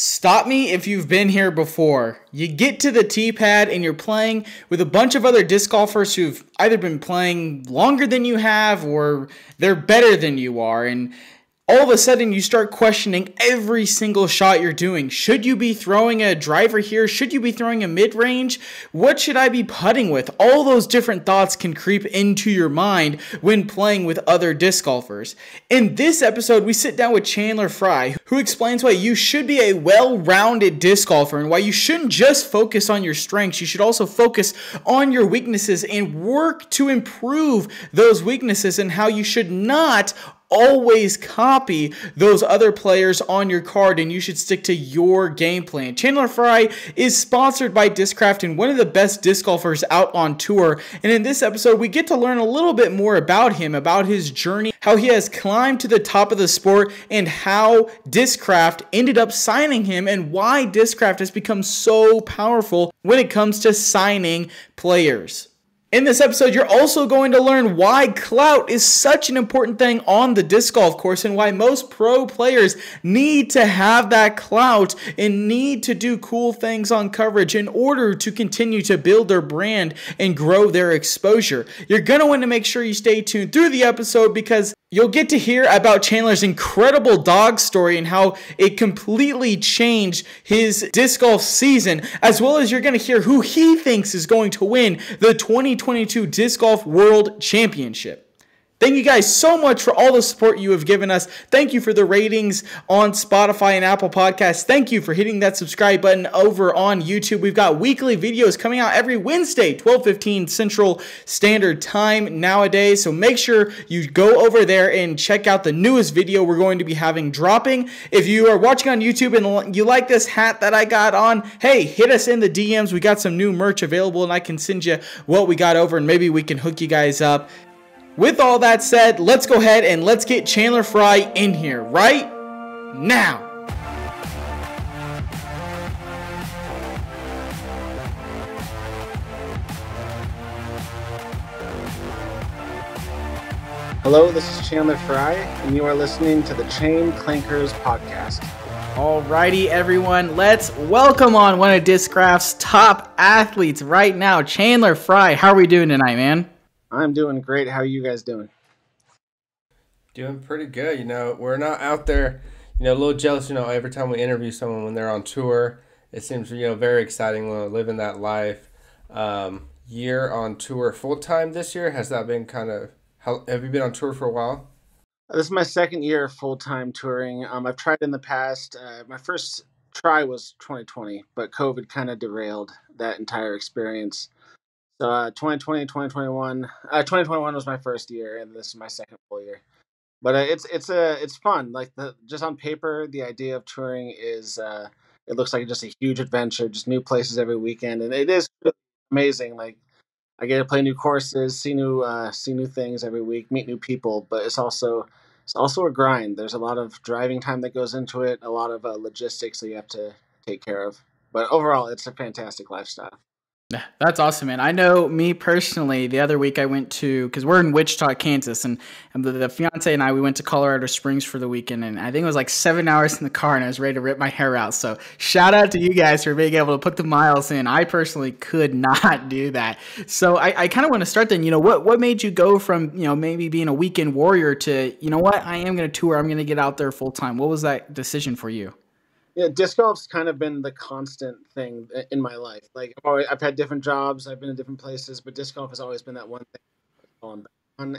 Stop me if you've been here before. You get to the tee pad and you're playing with a bunch of other disc golfers who've either been playing longer than you have or they're better than you are. And all of a sudden you start questioning every single shot you're doing. Should you be throwing a driver here? Should you be throwing a mid range? What should I be putting with? All those different thoughts can creep into your mind when playing with other disc golfers. In this episode, we sit down with Chandler Fry, who explains why you should be a well rounded disc golfer and why you shouldn't just focus on your strengths. You should also focus on your weaknesses and work to improve those weaknesses and how you should not always copy those other players on your card and you should stick to your game plan. Chandler Fry is sponsored by Discraft and one of the best disc golfers out on tour. And in this episode, we get to learn a little bit more about him, about his journey, how he has climbed to the top of the sport, and how Discraft ended up signing him and why Discraft has become so powerful when it comes to signing players. In this episode, you're also going to learn why clout is such an important thing on the disc golf course and why most pro players need to have that clout and need to do cool things on coverage in order to continue to build their brand and grow their exposure. You're going to want to make sure you stay tuned through the episode because You'll get to hear about Chandler's incredible dog story and how it completely changed his disc golf season, as well as you're going to hear who he thinks is going to win the 2022 Disc Golf World Championship. Thank you guys so much for all the support you have given us. Thank you for the ratings on Spotify and Apple Podcasts. Thank you for hitting that subscribe button over on YouTube. We've got weekly videos coming out every Wednesday, 12:15 Central Standard Time nowadays. So make sure you go over there and check out the newest video we're going to be having dropping. If you are watching on YouTube and you like this hat that I got on, hey, hit us in the DMs. We got some new merch available and I can send you what we got over and maybe we can hook you guys up with all that said, let's go ahead and let's get Chandler Fry in here right now. Hello, this is Chandler Fry, and you are listening to the Chain Clankers podcast. Alrighty, everyone, let's welcome on one of Discraft's top athletes right now, Chandler Fry. How are we doing tonight, man? I'm doing great. How are you guys doing? Doing pretty good. You know, we're not out there, you know, a little jealous, you know, every time we interview someone when they're on tour. It seems, you know, very exciting when living that life. Um, year on tour full time this year. Has that been kind of, how, have you been on tour for a while? This is my second year full time touring. Um, I've tried in the past. Uh, my first try was 2020, but COVID kind of derailed that entire experience. So uh, 2020, 2021, uh, 2021 was my first year, and this is my second full year. But uh, it's it's a uh, it's fun. Like the just on paper, the idea of touring is uh, it looks like just a huge adventure, just new places every weekend, and it is amazing. Like I get to play new courses, see new uh, see new things every week, meet new people. But it's also it's also a grind. There's a lot of driving time that goes into it, a lot of uh, logistics that you have to take care of. But overall, it's a fantastic lifestyle. That's awesome, man. I know me personally. The other week I went to because we're in Wichita, Kansas, and, and the, the, fiance and I we went to Colorado Springs for the weekend, and I think it was like seven hours in the car, and I was ready to rip my hair out. So shout out to you guys for being able to put the miles in. I personally could not do that. So I, I kind of want to start then. You know what what made you go from you know maybe being a weekend warrior to you know what I am going to tour. I'm going to get out there full time. What was that decision for you? Yeah, disc golf's kind of been the constant thing in my life. Like I've, always, I've had different jobs, I've been in different places, but disc golf has always been that one thing. On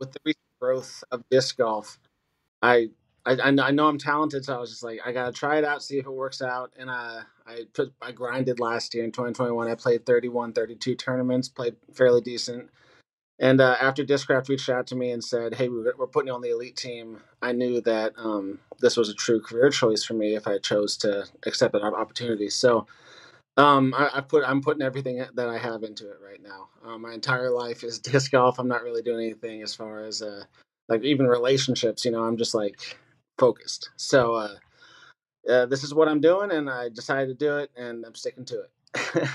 with the recent growth of disc golf, I, I I know I'm talented, so I was just like, I gotta try it out, see if it works out. And uh, I put I grinded last year in 2021. I played 31, 32 tournaments, played fairly decent. And uh, after Discraft reached out to me and said, "Hey, we're, we're putting you on the elite team," I knew that um, this was a true career choice for me if I chose to accept that opportunity. So, um, I, I, put I'm putting everything that I have into it right now. Um, my entire life is disc golf. I'm not really doing anything as far as uh, like even relationships. You know, I'm just like focused. So, uh, uh, this is what I'm doing, and I decided to do it, and I'm sticking to it.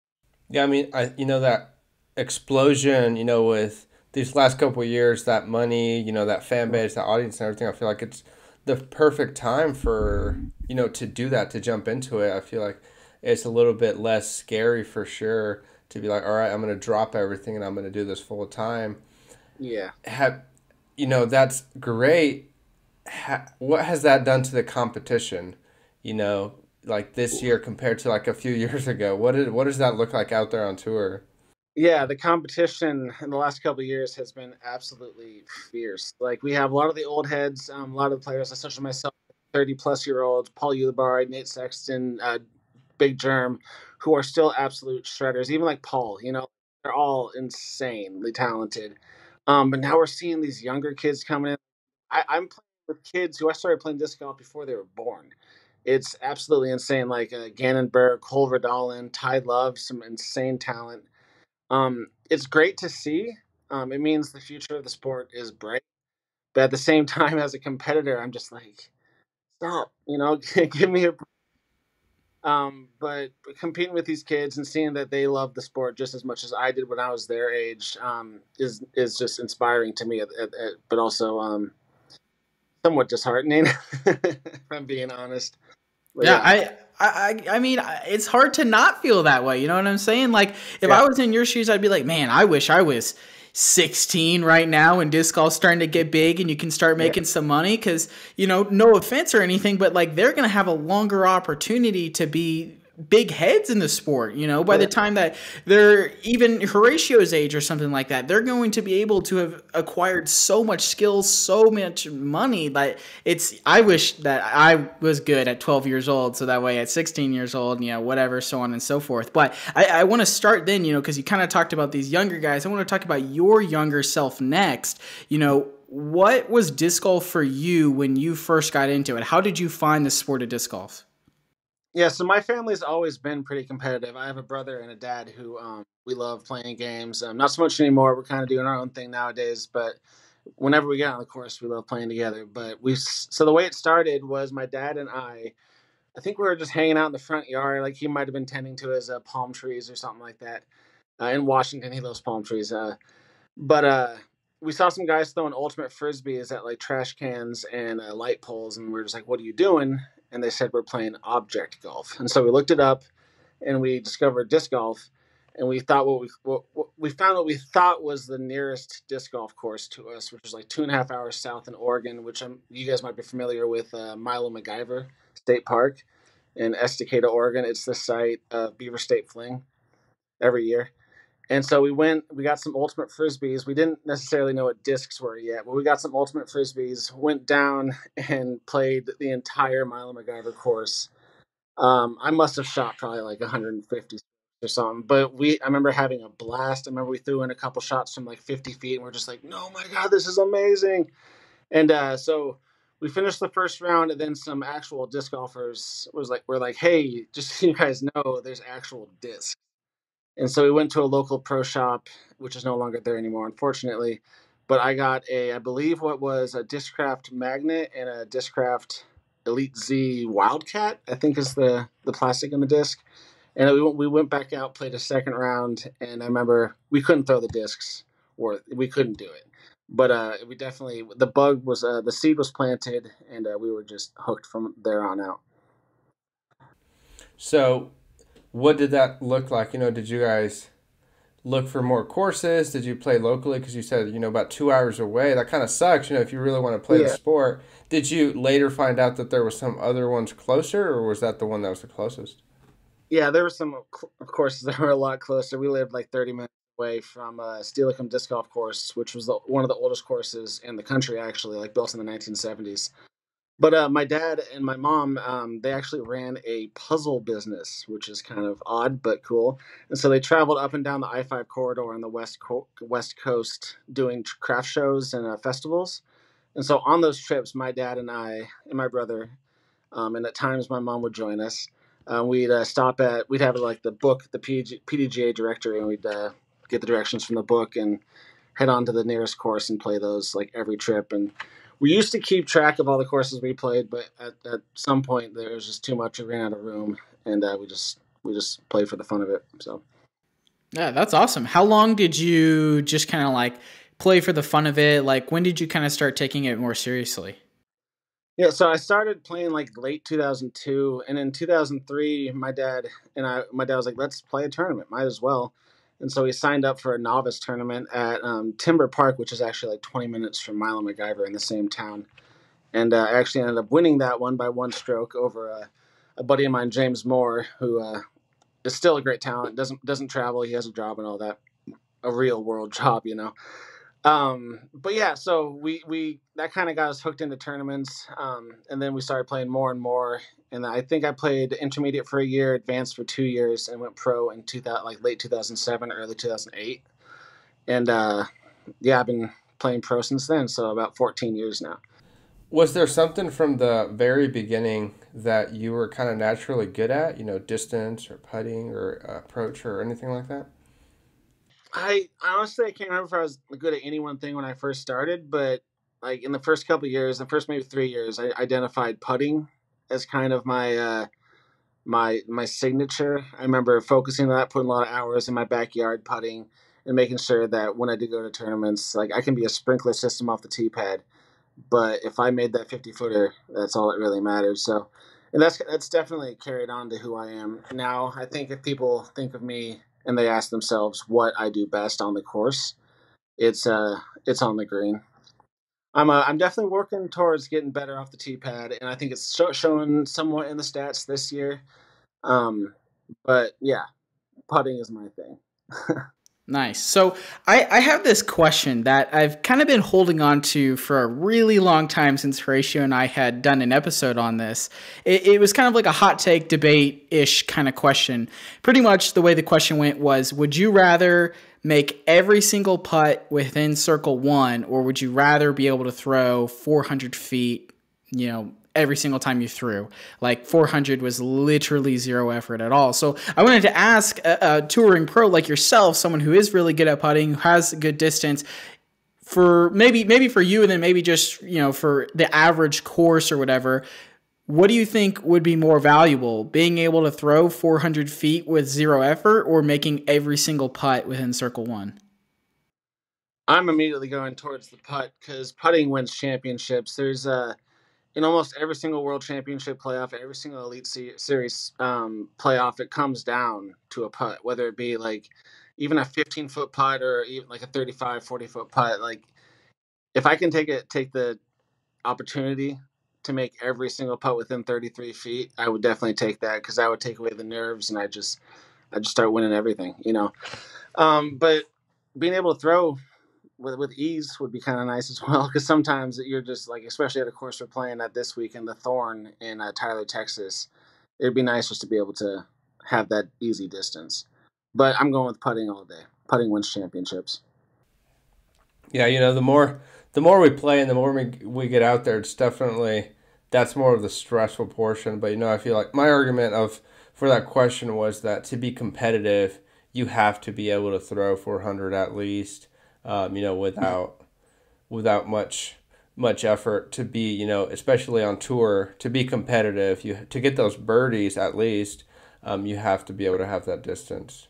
yeah, I mean, I you know that explosion, you know, with these last couple years, that money, you know, that fan base, that audience, and everything. I feel like it's the perfect time for you know to do that to jump into it. I feel like it's a little bit less scary for sure to be like, all right, I'm gonna drop everything and I'm gonna do this full time. Yeah. Have you know that's great. Ha, what has that done to the competition? You know, like this year compared to like a few years ago. What did what does that look like out there on tour? Yeah, the competition in the last couple years has been absolutely fierce. Like we have a lot of the old heads, um, a lot of the players, as myself, thirty plus year olds, Paul Ulibarri, Nate Sexton, uh, Big Jerm, who are still absolute shredders. Even like Paul, you know, they're all insanely talented. Um, but now we're seeing these younger kids coming in. I, I'm playing with kids who I started playing disc golf before they were born. It's absolutely insane. Like uh, Gannon Buhr, Cole Redalen, Ty Love, some insane talent. Um, it's great to see. Um, it means the future of the sport is bright. But at the same time, as a competitor, I'm just like, stop, you know, give me a. Um, but competing with these kids and seeing that they love the sport just as much as I did when I was their age um, is is just inspiring to me. At, at, at, but also um, somewhat disheartening, if I'm being honest. Yeah, yeah, I, I, I mean, it's hard to not feel that way. You know what I'm saying? Like, if yeah. I was in your shoes, I'd be like, man, I wish I was 16 right now and disc golf's starting to get big and you can start making yeah. some money because you know no offense or anything but like they're gonna have a longer opportunity to be big heads in the sport. You know, by the time that they're even Horatio's age or something like that, they're going to be able to have acquired so much skills, so much money that it's. I wish that I was good at 12 years old, so that way at 16 years old, you know, whatever, so on and so forth. But I, I want to start then, you know, because you kind of talked about these younger guys. I want to talk about your younger self next. You know, what was disc golf for you when you first got into it? How did you find the sport of disc golf? Yeah, so my family's always been pretty competitive. I have a brother and a dad who um, we love playing games. Um, not so much anymore. We're kind of doing our own thing nowadays, but whenever we get on the course, we love playing together. But we so the way it started was my dad and I. I think we were just hanging out in the front yard. Like he might have been tending to his uh, palm trees or something like that. Uh, in Washington, he loves palm trees. Uh, but uh, we saw some guys throwing ultimate frisbees at like trash cans and uh, light poles, and we are just like, "What are you doing?" And they said we're playing object golf. And so we looked it up and we discovered disc golf and we thought what we what, we found what we thought was the nearest disc golf course to us, which was like two and a half hours south in Oregon, which I'm, you guys might be familiar with, uh, Milo McIver State Park in Estacada, Oregon. It's the site of Beaver State Fling every year. And so we went, we got some ultimate frisbees. We didn't necessarily know what discs were yet, but we got some ultimate frisbees, went down and played the entire Milo McIver course. Um, I must have shot probably like 150 or something, but we, I remember having a blast. I remember we threw in a couple shots from like 50 feet and we're just like, no, my God, this is amazing. And uh, so we finished the first round and then some actual disc golfers was like, we're like, hey, just so you guys know, there's actual discs and so we went to a local pro shop, which is no longer there anymore, unfortunately. But I got a, I believe, what was a Discraft Magnet and a Discraft Elite Z Wildcat. I think is the the plastic in the disc. And we went, we went back out, played a second round, and I remember we couldn't throw the discs, or we couldn't do it. But uh, we definitely the bug was uh, the seed was planted, and uh, we were just hooked from there on out. So what did that look like? You know, did you guys look for more courses? Did you play locally? Because you said, you know, about two hours away. That kind of sucks, you know, if you really want to play yeah. the sport. Did you later find out that there was some other ones closer, or was that the one that was the closest? Yeah, there were some of courses that were a lot closer. We lived like 30 minutes away from uh, Steilacoom Disc Golf Course, which was the, one of the oldest courses in the country, actually, like built in the 1970s. But uh, my dad and my mom, um, they actually ran a puzzle business, which is kind of odd but cool. And so they traveled up and down the I five corridor on the west co- west coast doing craft shows and uh, festivals. And so on those trips, my dad and I and my brother, um, and at times my mom would join us. Uh, we'd uh, stop at we'd have like the book, the PG, PDGA directory, and we'd uh, get the directions from the book and head on to the nearest course and play those like every trip and we used to keep track of all the courses we played, but at, at some point there was just too much. We ran out of room, and uh, we just we just played for the fun of it. So, yeah, that's awesome. How long did you just kind of like play for the fun of it? Like, when did you kind of start taking it more seriously? Yeah, so I started playing like late 2002, and in 2003, my dad and I, my dad was like, "Let's play a tournament, might as well." And so we signed up for a novice tournament at um, Timber Park, which is actually like 20 minutes from Milo McIver in the same town. And uh, I actually ended up winning that one by one stroke over a, a buddy of mine, James Moore, who uh, is still a great talent. doesn't doesn't travel. He has a job and all that, a real world job, you know. Um, but yeah, so we we that kind of got us hooked into tournaments, um, and then we started playing more and more. And I think I played intermediate for a year, advanced for two years, and went pro in two thousand like late two thousand seven, early two thousand eight. And uh, yeah, I've been playing pro since then, so about fourteen years now. Was there something from the very beginning that you were kind of naturally good at? You know, distance or putting or approach or anything like that? I honestly I can't remember if I was good at any one thing when I first started, but like in the first couple years, the first maybe three years, I identified putting as kind of my uh, my my signature. I remember focusing on that, putting a lot of hours in my backyard putting, and making sure that when I did go to tournaments, like I can be a sprinkler system off the tee pad, but if I made that fifty footer, that's all that really matters. So, and that's that's definitely carried on to who I am now. I think if people think of me and they ask themselves what I do best on the course, it's uh it's on the green. I'm uh, I'm definitely working towards getting better off the tee pad, and I think it's show, showing somewhat in the stats this year. Um, but yeah, putting is my thing. Nice. So I, I have this question that I've kind of been holding on to for a really long time since Horatio and I had done an episode on this. It, it was kind of like a hot take debate ish kind of question. Pretty much the way the question went was Would you rather make every single putt within circle one, or would you rather be able to throw 400 feet, you know, every single time you threw. Like 400 was literally zero effort at all. So I wanted to ask a, a, touring pro like yourself, someone who is really good at putting, who has good distance, for maybe maybe for you, and then maybe just you know for the average course or whatever. What do you think would be more valuable, being able to throw 400 feet with zero effort, or making every single putt within circle one? I'm immediately going towards the putt because putting wins championships. There's a in almost every single world championship playoff, every single elite series um, playoff, it comes down to a putt, whether it be like even a 15 foot putt or even like a 35, 40 foot putt. Like if I can take it, take the opportunity to make every single putt within 33 feet, I would definitely take that because that would take away the nerves and I just, I just start winning everything, you know. Um, but being able to throw with with ease would be kind of nice as well because sometimes you're just like especially at a course we're playing at this week in the Thorn in uh, Tyler, Texas. It'd be nice just to be able to have that easy distance. But I'm going with putting all day. Putting wins championships. Yeah, you know the more the more we play and the more we we get out there, it's definitely that's more of the stressful portion. But you know, I feel like my argument of for that question was that to be competitive, you have to be able to throw 400 at least um, you know, without without much much effort to be, you know, especially on tour, to be competitive, you to get those birdies at least, um, you have to be able to have that distance.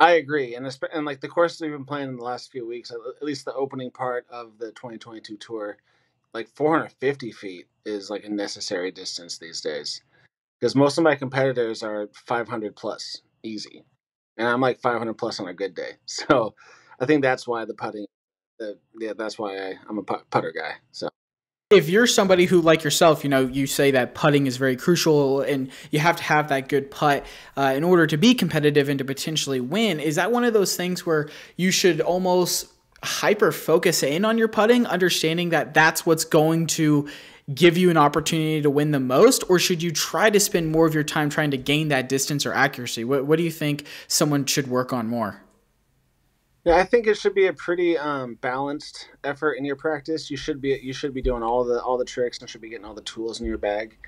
I agree, and and like the courses we've been playing in the last few weeks, at least the opening part of the 2022 tour, like 450 feet is like a necessary distance these days, because most of my competitors are 500 plus easy, and I'm like 500 plus on a good day. So I think that's why the putting, the, yeah, that's why I, I'm a putter guy. So. If you're somebody who like yourself you know you say that putting is very crucial and you have to have that good putt uh, in order to be competitive and to potentially win is that one of those things where you should almost hyper focus in on your putting understanding that that's what's going to give you an opportunity to win the most? Or should you try to spend more of your time trying to gain that distance or accuracy? What, what do you think someone should work on more yeah, I think it should be a pretty um, balanced effort in your practice. You should be you should be doing all the all the tricks and should be getting all the tools in your bag.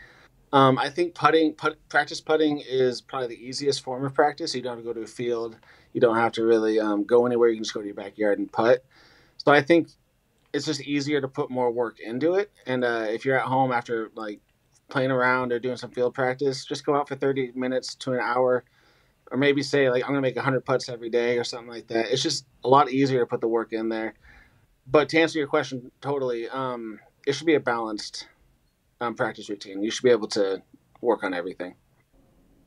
Um, I think putting put, practice putting is probably the easiest form of practice. You don't have to go to a field. You don't have to really um, go anywhere. You can just go to your backyard and putt. So I think it's just easier to put more work into it. And uh, if you're at home after like playing around or doing some field practice, just go out for 30 minutes to an hour or maybe say like I'm gonna make 100 putts every day or something like that. It's just a lot easier to put the work in there. But to answer your question totally, um, it should be a balanced um, practice routine. You should be able to work on everything.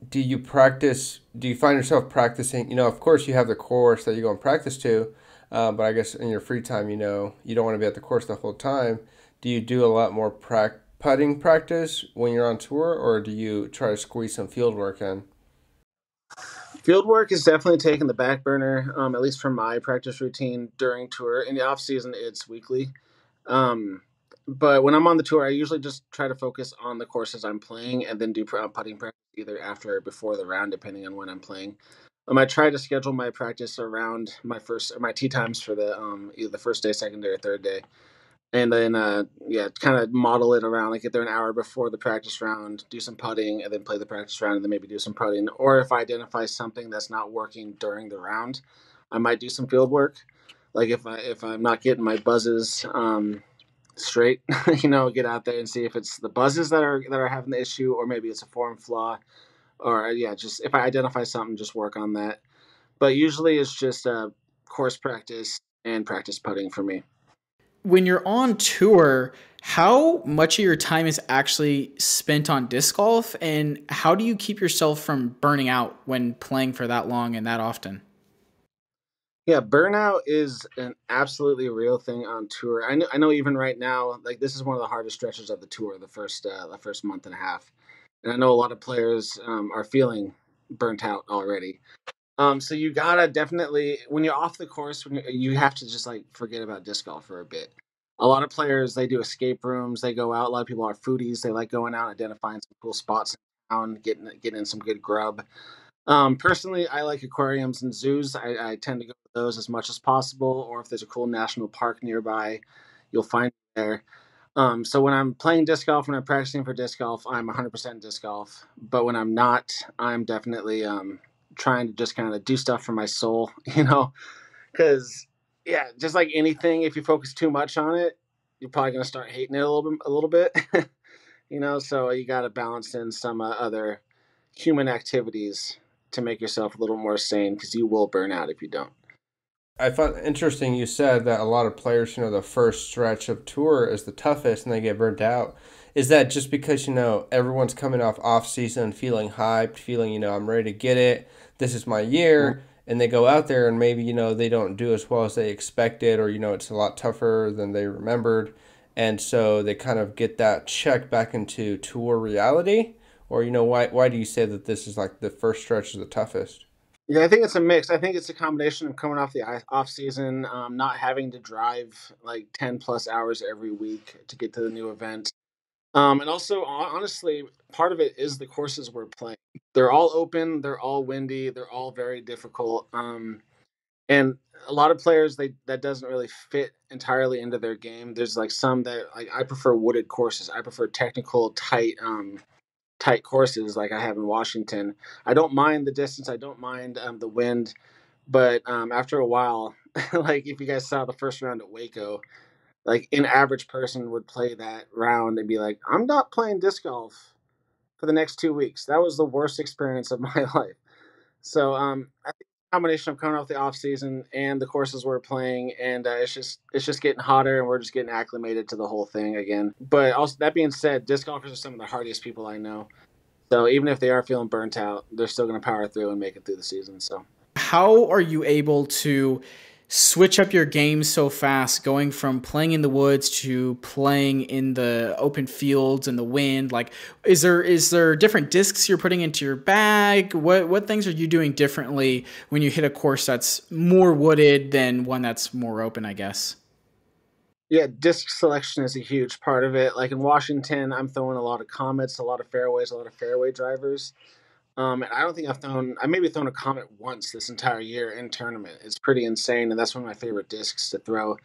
Do you practice? Do you find yourself practicing? You know, of course, you have the course that you go and practice to, uh, but I guess in your free time, you know, you don't want to be at the course the whole time. Do you do a lot more pra- putting practice when you're on tour, or do you try to squeeze some field work in? Field work is definitely taking the back burner, um, at least for my practice routine during tour. In the off season, it's weekly. Um, but when I'm on the tour, I usually just try to focus on the courses I'm playing and then do uh, putting practice either after or before the round, depending on when I'm playing. Um, I try to schedule my practice around my first my tee times for the um, either the first day, second day, or third day and then uh, yeah, kind of model it around like get there an hour before the practice round, do some putting, and then play the practice round, and then maybe do some putting. Or if I identify something that's not working during the round, I might do some field work. Like if I if I'm not getting my buzzes um, straight, you know, get out there and see if it's the buzzes that are that are having the issue, or maybe it's a form flaw, or yeah, just if I identify something, just work on that. But usually it's just uh, course practice and practice putting for me when you're on tour, how much of your time is actually spent on disc golf and how do you keep yourself from burning out when playing for that long and that often? Yeah, burnout is an absolutely real thing on tour. I know, I know even right now, like this is one of the hardest stretches of the tour, the first uh, the first month and a half. And I know a lot of players um, are feeling burnt out already. Um, so you gotta definitely when you're off the course, when you have to just like forget about disc golf for a bit. A lot of players they do escape rooms, they go out. A lot of people are foodies, they like going out, identifying some cool spots in town, getting getting in some good grub. Um, personally, I like aquariums and zoos. I, I tend to go to those as much as possible, or if there's a cool national park nearby, you'll find there. Um, so when I'm playing disc golf, when I'm practicing for disc golf, I'm 100% disc golf. But when I'm not, I'm definitely um, trying to just kind of do stuff for my soul, you know, because yeah, just like anything, if you focus too much on it, you're probably gonna start hating it a little bit, a little bit, you know. So you got to balance in some uh, other human activities to make yourself a little more sane because you will burn out if you don't. I found interesting you said that a lot of players, you know, the first stretch of tour is the toughest and they get burnt out. Is that just because, you know, everyone's coming off off season feeling hyped, feeling, you know, I'm ready to get it this is my year and they go out there and maybe you know they don't do as well as they expected or you know it's a lot tougher than they remembered. And so they kind of get that check back into tour reality. Or you know why why do you say that this is like the first stretch is the toughest? Yeah, I think it's a mix. I think it's a combination of coming off the off season, um, not having to drive like ten plus hours every week to get to the new event, um, and also, honestly, part of it is the courses we're playing. They're all open, they're all windy, they're all very difficult. Um, and a lot of players they that doesn't really fit entirely into their game. There's like some that like I prefer wooded courses. I prefer technical, tight, um, tight courses like I have in Washington. I don't mind the distance. I don't mind um, the wind, but um, after a while, like if you guys saw the first round at Waco, like an average person would play that round and be like, I'm not playing disc golf for the next two weeks. That was the worst experience of my life. So um, I think combination of coming off the off season and the courses we're playing, and uh, it's just it's just getting hotter, and we're just getting acclimated to the whole thing again. But also that being said, disc golfers are some of the hardest people I know. So even if they are feeling burnt out, they're still going to power through and make it through the season. So how are you able to switch up your game so fast, going from playing in the woods to playing in the open fields and the wind? Like, is there is there different discs you're putting into your bag? What what things are you doing differently when you hit a course that's more wooded than one that's more open? I guess. Yeah, disc selection is a huge part of it. Like in Washington, I'm throwing a lot of comets, a lot of fairways, a lot of fairway drivers. Um, and I don't think I've thrown, I maybe thrown a Comet once this entire year in tournament. It's pretty insane, and that's one of my favorite discs to throw.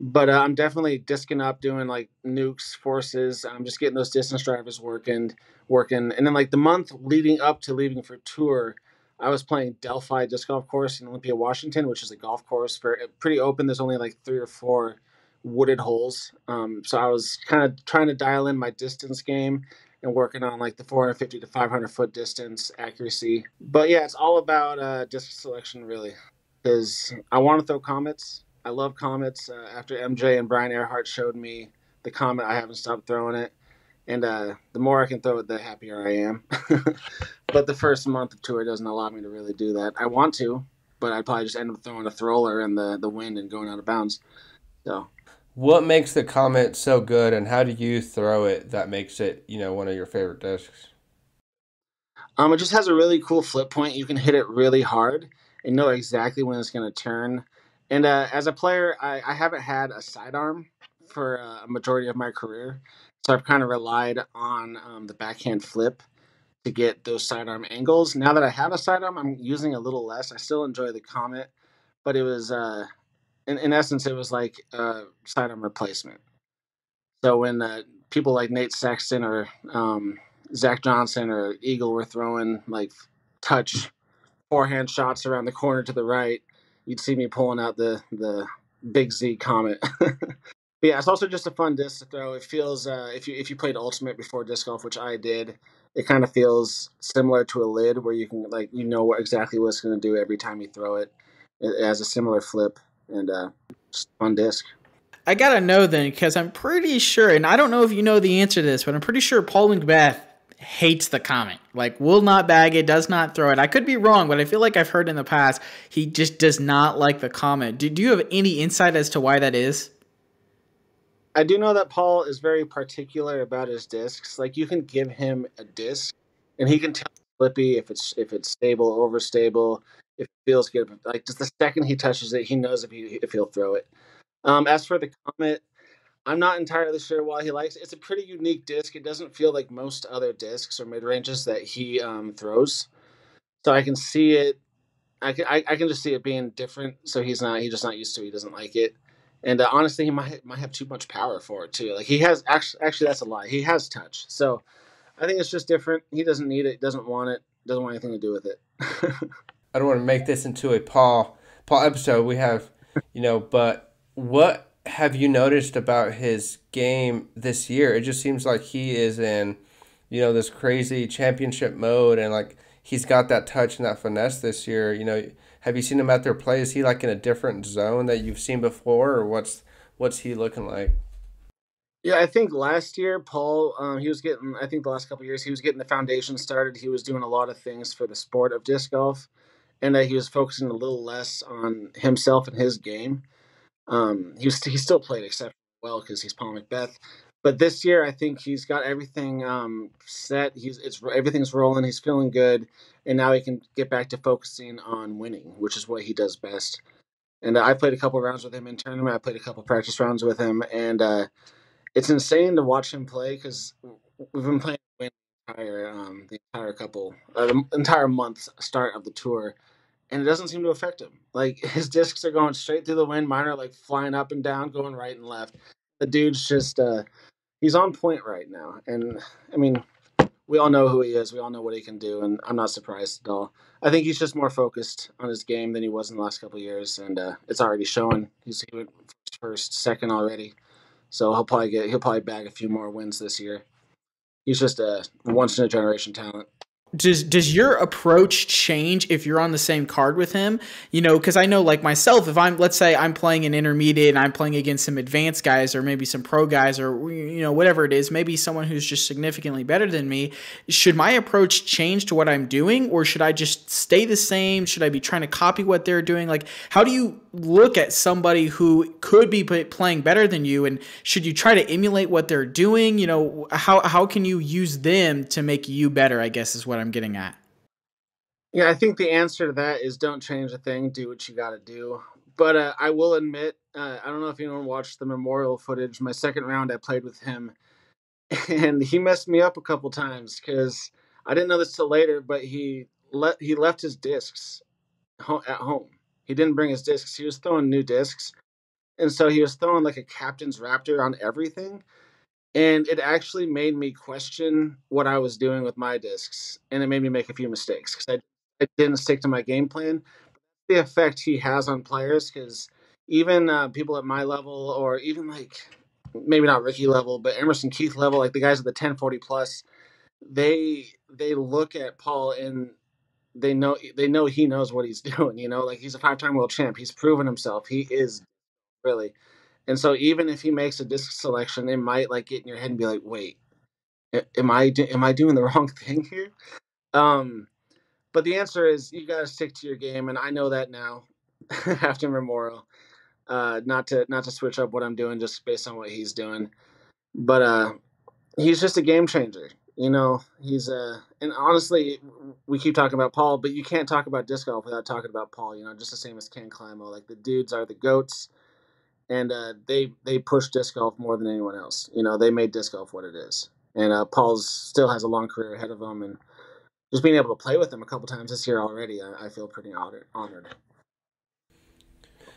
But uh, I'm definitely disking up, doing like nukes, forces. I'm just getting those distance drivers working, working. And then like the month leading up to leaving for tour, I was playing Delphi Disc Golf Course in Olympia, Washington, which is a golf course for uh, pretty open. There's only like three or four wooded holes. Um, so I was kind of trying to dial in my distance game and working on like the 450 to 500 foot distance accuracy. But yeah, it's all about uh, disc selection really, because I want to throw comets. I love comets. Uh, after MJ and Brian Earhart showed me the comet, I haven't stopped throwing it. and uh, the more I can throw it, the happier I am. but the first month of tour doesn't allow me to really do that. I want to, but I'd probably just end up throwing a thrower in the the wind and going out of bounds. So, what makes the Comet so good, and how do you throw it that makes it you know one of your favorite discs? Um, it just has a really cool flip point. You can hit it really hard and know exactly when it's going to turn. And uh, as a player, I, I haven't had a sidearm for uh, a majority of my career. So I've kind of relied on um, the backhand flip to get those sidearm angles. Now that I have a sidearm, I'm using a little less. I still enjoy the Comet, but it was, uh, in, in essence, it was like a sidearm replacement. So when uh, people like Nate Sexton or um, Zach Johnson or Eagle were throwing like touch forehand shots around the corner to the right, you'd see me pulling out the the big Z Comet. Yeah, it's also just a fun disc to throw. It feels uh, if you if you played Ultimate before disc golf, which I did, it kind of feels similar to a lid where you can like you know what, exactly what it's going to do every time you throw it. It has a similar flip and uh, just fun disc. I gotta know then because I'm pretty sure, and I don't know if you know the answer to this, but I'm pretty sure Paul McBeth hates the Comet. Like, will not bag it, does not throw it. I could be wrong, but I feel like I've heard in the past he just does not like the Comet. Do, do you have any insight as to why that is? I do know that Paul is very particular about his discs. Like you can give him a disc, and he can tell Flippy if it's if it's stable, overstable, it feels good. Like just the second he touches it, he knows if he if he'll throw it. Um, as for the Comet, I'm not entirely sure why he likes it. It's a pretty unique disc. It doesn't feel like most other discs or mid ranges that he um, throws. So I can see it. I can I, I can just see it being different. So he's not he's just not used to. it. He doesn't like it and uh, honestly, he might might have too much power for it too. Like he has actually, actually that's a lie. He has touch, so I think it's just different. He doesn't need it, doesn't want it, doesn't want anything to do with it. I don't want to make this into a Paul Paul episode. We have, you know, but what have you noticed about his game this year? It just seems like he is in, you know, this crazy championship mode, and like he's got that touch and that finesse this year. You know have you seen him out there play? Is he like in a different zone that you've seen before, or what's what's he looking like? Yeah, I think last year Paul, um, he was getting. I think the last couple years he was getting the foundation started. He was doing a lot of things for the sport of disc golf, and uh, he was focusing a little less on himself and his game. Um, he was he still played exceptionally well because he's Paul McBeth, but this year I think he's got everything um, set. He's it's everything's rolling. He's feeling good, and now he can get back to focusing on winning, which is what he does best. And I played a couple rounds with him in tournament. I played a couple practice rounds with him, and uh, it's insane to watch him play because we've been playing the entire um, the entire couple uh, the entire month start of the tour, and it doesn't seem to affect him. Like his discs are going straight through the wind. Mine are like flying up and down, going right and left. The dude's just uh, he's on point right now. And I mean, we all know who he is. We all know what he can do, and I'm not surprised at all. I think he's just more focused on his game than he was in the last couple years, and uh, it's already showing. He's he went first, second already, so he'll probably get he'll probably bag a few more wins this year. He's just a once in a generation talent does does your approach change if you're on the same card with him? You know because i know like myself if i'm let's say i'm playing an intermediate and i'm playing against some advanced guys or maybe some pro guys or you know whatever it is maybe someone who's just significantly better than me should my approach change to what i'm doing or should i just stay the same? Should i be trying to copy what they're doing? Like how do you look at somebody who could be playing better than you and should you try to emulate what they're doing? You know how how can you use them to make you better i guess is what i'm getting at yeah i think the answer to that is don't change a thing do what you got to do but uh, i will admit uh, i don't know if anyone watched the memorial footage my second round i played with him and he messed me up a couple times because i didn't know this till later but he let he left his discs at home he didn't bring his discs. He was throwing new discs. And so he was throwing like a captain's raptor on everything. And it actually made me question what I was doing with my discs. And it made me make a few mistakes because I, I didn't stick to my game plan. The effect he has on players, because even uh, people at my level, or even like maybe not Ricky level, but Emerson Keith level, like the guys at the 1040 plus, they they look at Paul and they know they know he knows what he's doing. You know, like he's a five time world champ. He's proven himself. He is really. And so even if he makes a disc selection, it might like get in your head and be like, wait, am I am I doing the wrong thing here? Um, but the answer is you got to stick to your game, and I know that now after Memorial. Uh, not to not to switch up what I'm doing just based on what he's doing, but uh, he's just a game changer. You know, he's uh, and honestly, we keep talking about Paul, but you can't talk about disc golf without talking about Paul. You know, just the same as Ken Climo. Like the dudes are the goats and uh, they they push disc golf more than anyone else. You know, they made disc golf what it is, and uh, Paul's still has a long career ahead of him, and just being able to play with him a couple times this year already, I, I feel pretty honored.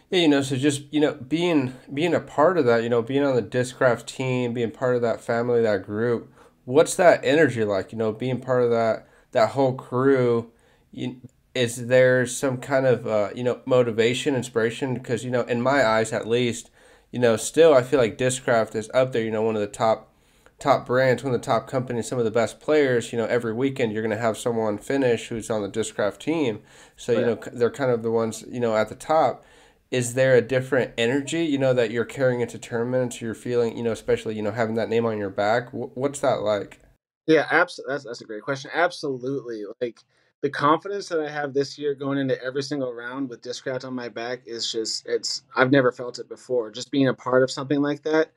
Yeah, you know, so just you know, being being a part of that, you know, being on the Discraft team, being part of that family, that group. What's that energy like? You know, being part of that that whole crew. You, is there some kind of uh, you know motivation, inspiration? Because you know, in my eyes, at least, you know, still I feel like Discraft is up there. You know, one of the top top brands, one of the top companies, some of the best players. You know, every weekend you're going to have someone finish who's on the Discraft team. So you know, they're kind of the ones you know at the top. Is there a different energy, you know, that you're carrying into tournaments? You're feeling, you know, especially you know having that name on your back. What's that like? Yeah, absolutely. That's that's a great question. Absolutely, like the confidence that I have this year going into every single round with Discraft on my back is just it's I've never felt it before. Just being a part of something like that.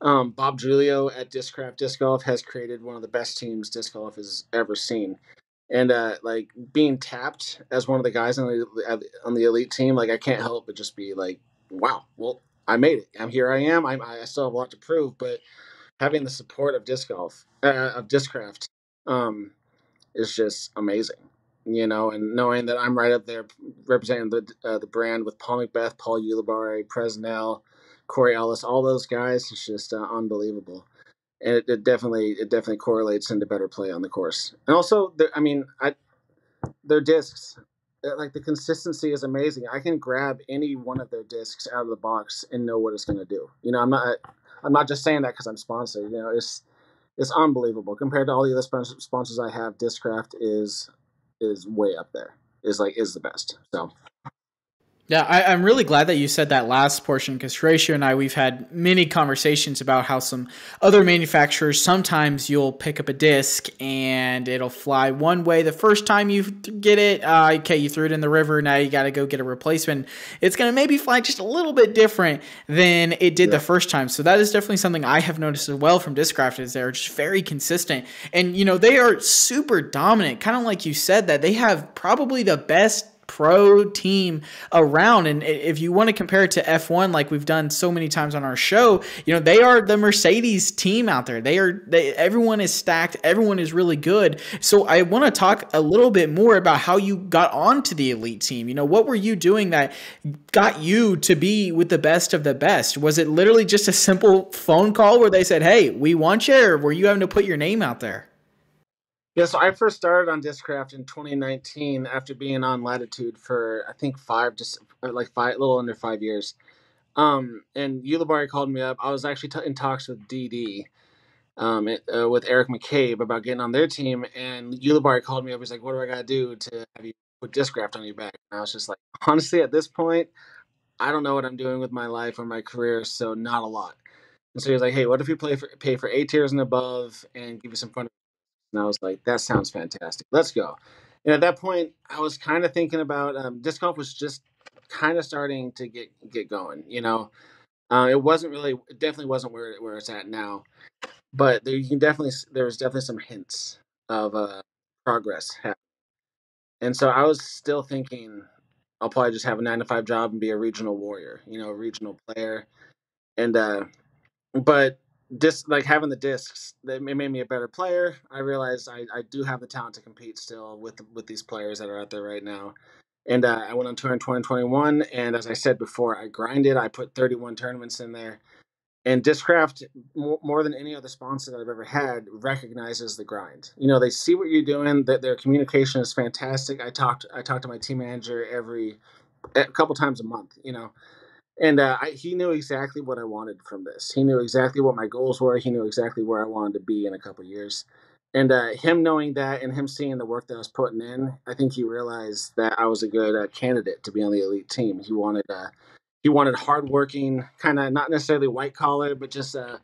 Um, Bob Julio at Discraft Disc Golf has created one of the best teams disc golf has ever seen, and uh, like being tapped as one of the guys on the on the elite team, like I can't help but just be like, wow, well I made it. I'm here. I am. I'm, I still have a lot to prove, but having the support of disc golf uh, of Discraft um, is just amazing you know, and knowing that I'm right up there representing the uh, the brand with Paul McBeth, Paul Ulibarri, Presnell, Corey Ellis, all those guys, it's just uh, unbelievable. And it, it, definitely it definitely correlates into better play on the course. And also, I mean, I their discs, uh, like the consistency is amazing. I can grab any one of their discs out of the box and know what it's going to do. You know, I'm not I'm not just saying that because I'm sponsored. You know, it's it's unbelievable compared to all the other sponsors I have. Discraft is is way up there. Is like is the best. So yeah, I, am really glad that you said that last portion because Horatio and I, we've had many conversations about how some other manufacturers, sometimes you'll pick up a disc and it'll fly one way the first time you get it. Uh, okay, you threw it in the river, now you got to go get a replacement. It's going to maybe fly just a little bit different than it did yeah. the first time. So that is definitely something I have noticed as well from Discraft is they're just very consistent. And, you know, they are super dominant, kind of like you said that they have probably the best pro team around. And if you want to compare it to F1, like we've done so many times on our show, you know, they are the Mercedes team out there. They are, they, everyone is stacked. Everyone is really good. So I want to talk a little bit more about how you got onto the elite team. You know, what were you doing that got you to be with the best of the best? Was it literally just a simple phone call where they said, Hey, we want you, or were you having to put your name out there? Yeah, so I first started on Discraft in 2019 after being on Latitude for I think five, just uh, like five, a little under five years. Um, and Ulibarri called me up. I was actually t- in talks with DD, um, it, uh, with Eric McCabe about getting on their team. And Ulibarri called me up. He's like, "What do I got to do to have you put Discraft on your back?" And I was just like, honestly, at this point, I don't know what I'm doing with my life or my career, so not a lot. And so he was like, "Hey, what if you play for pay for A tiers and above and give you some fun and I was like, that sounds fantastic. Let's go. And at that point, I was kind of thinking about um, disc golf was just kind of starting to get get going. You know, uh, it wasn't really, it definitely wasn't where where it's at now, but there you can definitely there was definitely some hints of uh, progress happening. And so I was still thinking, I'll probably just have a nine to five job and be a regional warrior, you know, a regional player. And uh, but disc like having the discs that made me a better player. I realized I, I do have the talent to compete still with with these players that are out there right now. And uh, i went on tour in 2021 and as i said before i grinded. I put 31 tournaments in there. And discraft more, more than any other sponsor that i've ever had recognizes the grind. You know they see what you're doing that their communication is fantastic. I talked i talked to my team manager every a couple times a month you know and uh, I, he knew exactly what I wanted from this. He knew exactly what my goals were. He knew exactly where I wanted to be in a couple years. And uh, him knowing that and him seeing the work that I was putting in, I think he realized that I was a good uh, candidate to be on the elite team. He wanted uh, he wanted hardworking, kind of not necessarily white collar, but just a,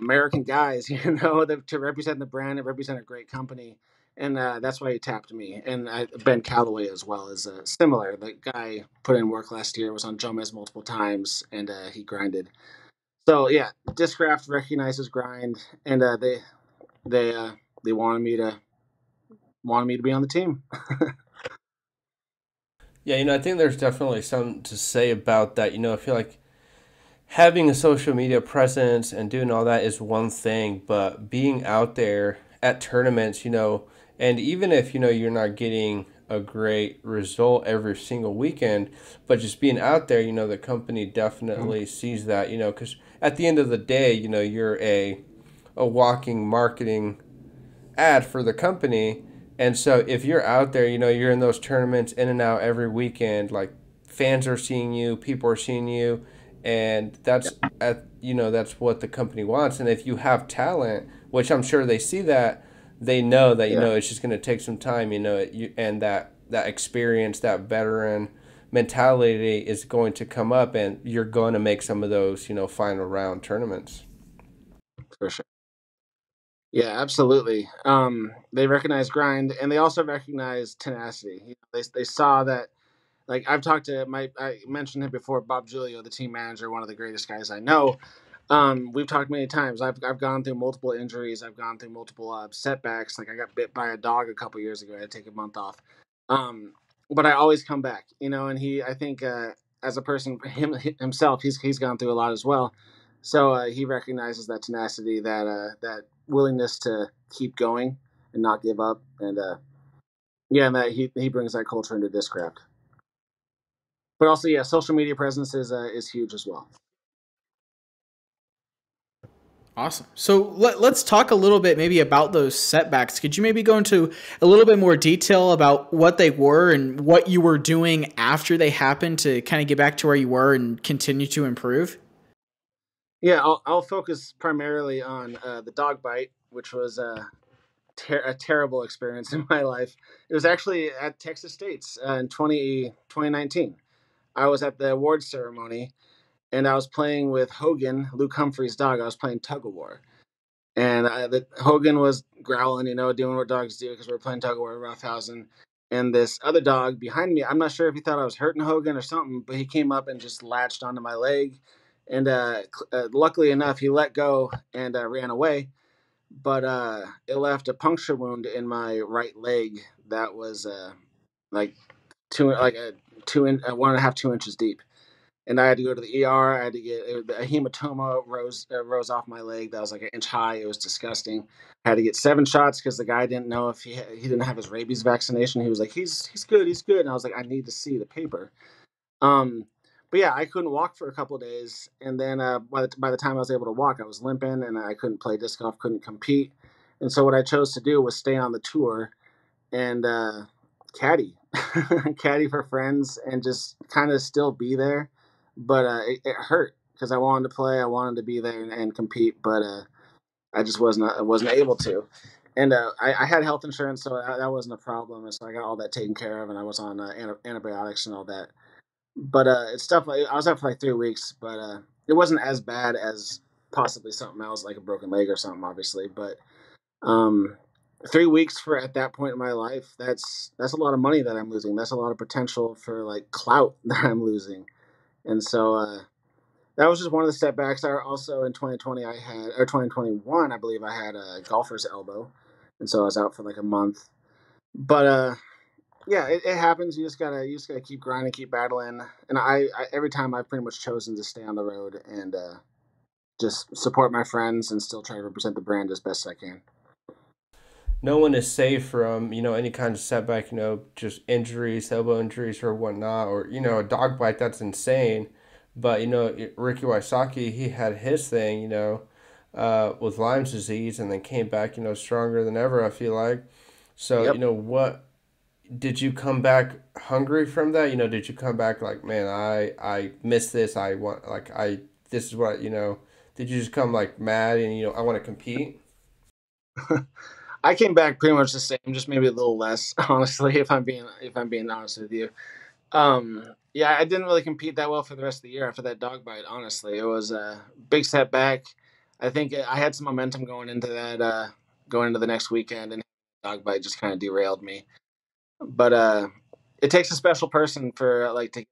American guys, you know, to represent the brand and represent a great company. And uh, that's why he tapped me. And I, Ben Calloway as well is uh, similar. The guy put in work last year, was on Jomez multiple times, and uh, he grinded. So yeah, Discraft recognizes grind, and uh, they they uh, they wanted me to wanted me to be on the team. yeah, you know, I think there's definitely something to say about that. You know, I feel like having a social media presence and doing all that is one thing, but being out there at tournaments, you know, and even if you know you're not getting a great result every single weekend, but just being out there, you know, the company definitely mm-hmm. sees that, you know, because at the end of the day, you know, you're a a walking marketing ad for the company. And so if you're out there, you know, you're in those tournaments in and out every weekend, like fans are seeing you, people are seeing you, and that's at you know that's what the company wants and if you have talent which i'm sure they see that they know that you yeah. know it's just going to take some time you know you, and that that experience that veteran mentality is going to come up and you're going to make some of those you know final round tournaments for sure yeah absolutely um, they recognize grind and they also recognize tenacity you know, they, they saw that like I've talked to my I mentioned him before, Bob Julio, the team manager, one of the greatest guys I know. Um, we've talked many times. I've I've gone through multiple injuries. I've gone through multiple uh, setbacks. Like I got bit by a dog a couple years ago. I had to take a month off. Um, but I always come back, you know. And he, I think, uh, as a person, him himself, he's he's gone through a lot as well. So uh, he recognizes that tenacity, that uh, that willingness to keep going and not give up, and uh, yeah, and that he he brings that culture into Discraft but also yeah, social media presence is uh, is huge as well. Awesome. So let, us talk a little bit maybe about those setbacks. Could you maybe go into a little bit more detail about what they were and what you were doing after they happened to kind of get back to where you were and continue to improve? Yeah, I'll, I'll focus primarily on uh, the dog bite, which was uh, ter- a terrible experience in my life. It was actually at Texas State's uh, in 20, 2019. I was at the awards ceremony and I was playing with Hogan, Luke Humphries' dog. I was playing tug of war. And I, the, Hogan was growling, you know, doing what dogs do because we are playing tug of war Roughhousing. And this other dog behind me, I'm not sure if he thought I was hurting Hogan or something, but he came up and just latched onto my leg. And uh, uh, luckily enough, he let go and uh, ran away. But uh, it left a puncture wound in my right leg that was uh, like two, like a two in uh, one and a half two inches deep, and I had to go to the ER. I had to get a hematoma rose uh, rose off my leg that was like an inch high. It was disgusting. I had to get seven shots because the guy didn't know if he he didn't have his rabies vaccination. He was like, he's he's good, he's good, and I was like, I need to see the paper. Um, but yeah, I couldn't walk for a couple days, and then uh, by the by the time I was able to walk, I was limping, and I couldn't play disc golf, couldn't compete. And so what I chose to do was stay on the tour and uh, caddy caddy for friends and just kind of still be there. But uh, it, it, hurt because I wanted to play, I wanted to be there and, and compete, but uh, I just wasn't I wasn't able to. And uh, I, I, had health insurance, so that, that, wasn't a problem. And so I got all that taken care of, and I was on uh, antibiotics and all that. But uh, it's stuff like I was out for like three weeks, but uh, it wasn't as bad as possibly something else like a broken leg or something, obviously. But um, three weeks for at that point in my life that's that's a lot of money that i'm losing that's a lot of potential for like clout that i'm losing and so uh that was just one of the setbacks. I also in 2020 i had or 2021 i believe i had a golfer's elbow. And so i was out for like a month. But uh yeah it, it happens. You just gotta you just gotta keep grinding keep battling. And I, I every time i've pretty much chosen to stay on the road and uh just support my friends and still try to represent the brand as best i can no one is safe from you know any kind of setback you know just injuries elbow injuries or whatnot or you know a dog bite that's insane. But you know ricky wysocki he had his thing you know uh, with lyme's disease and then came back you know stronger than ever i feel like. So yep. you know what did you come back hungry from that? You know did you come back like man i i missed this. I want like i this is what you know? Did you just come like mad and you know i want to compete I came back pretty much the same, just maybe a little less, honestly, if I'm being if I'm being honest with you. Um, yeah, I didn't really compete that well for the rest of the year after that dog bite. Honestly, it was a big setback. I think I had some momentum going into that, uh, going into the next weekend, and dog bite just kind of derailed me. But uh, it takes a special person for like to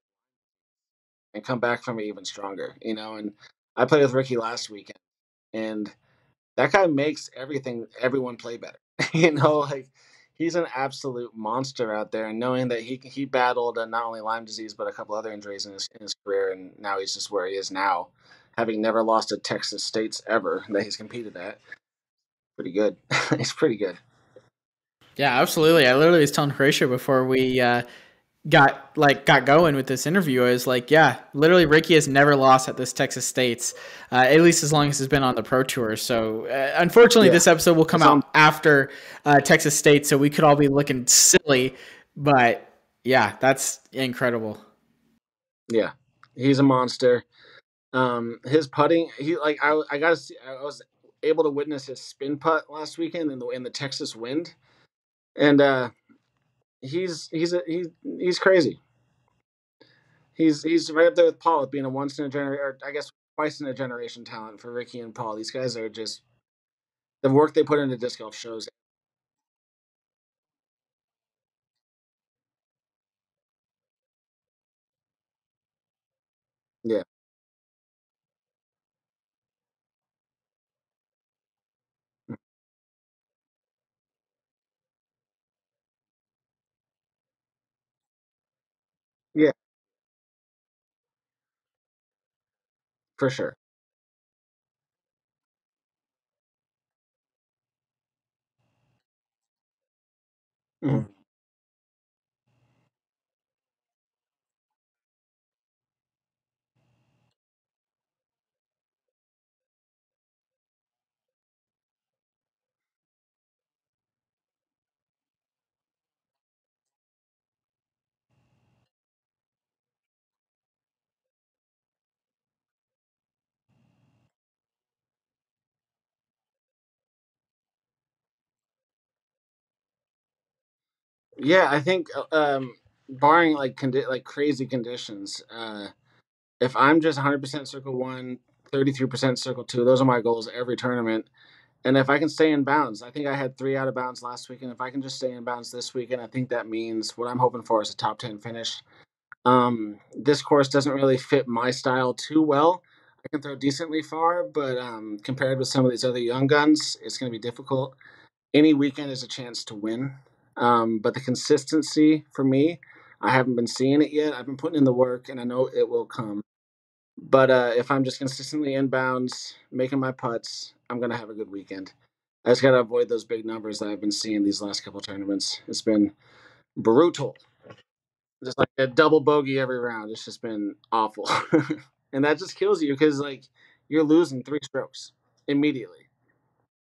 and come back from it even stronger, you know. And I played with Ricky last weekend, and that guy makes everything everyone play better. you know, like he's an absolute monster out there. And knowing that he he battled uh, not only Lyme disease but a couple other injuries in his in his career, and now he's just where he is now, having never lost at Texas States ever that he's competed at. Pretty good. he's pretty good. Yeah, absolutely. I literally was telling Horatio before we uh, got like got going with this interview. I was like, yeah, literally, Ricky has never lost at this Texas States, uh, at least as long as he's been on the Pro Tour. So, uh, unfortunately, yeah. this episode will come out after uh, Texas State, so we could all be looking silly. But yeah, that's incredible. Yeah, he's a monster. Um, his putting, he like I I got to see. I was able to witness his spin putt last weekend in the in the Texas wind, and uh, he's he's a, he's he's crazy. He's he's right up there with Paul with being a once in a generation, or I guess twice in a generation talent for Ricky and Paul. These guys are just the work they put into disc golf shows. Yeah. For sure. Mm. Yeah, I think uh, um, barring like condi- like crazy conditions, uh, if I'm just 100% circle one, 33% circle two, those are my goals every tournament. And if I can stay in bounds, I think I had three out of bounds last week, and if I can just stay in bounds this weekend, I think that means what I'm hoping for is a top 10 finish. Um, this course doesn't really fit my style too well. I can throw decently far, but um, compared with some of these other young guns, it's going to be difficult. Any weekend is a chance to win. Um, but the consistency for me, I haven't been seeing it yet. I've been putting in the work, and I know it will come. But uh, if I'm just consistently inbounds, making my putts, I'm gonna have a good weekend. I just gotta avoid those big numbers that I've been seeing these last couple tournaments. It's been brutal, just like a double bogey every round. It's just been awful, and that just kills you because like you're losing three strokes immediately.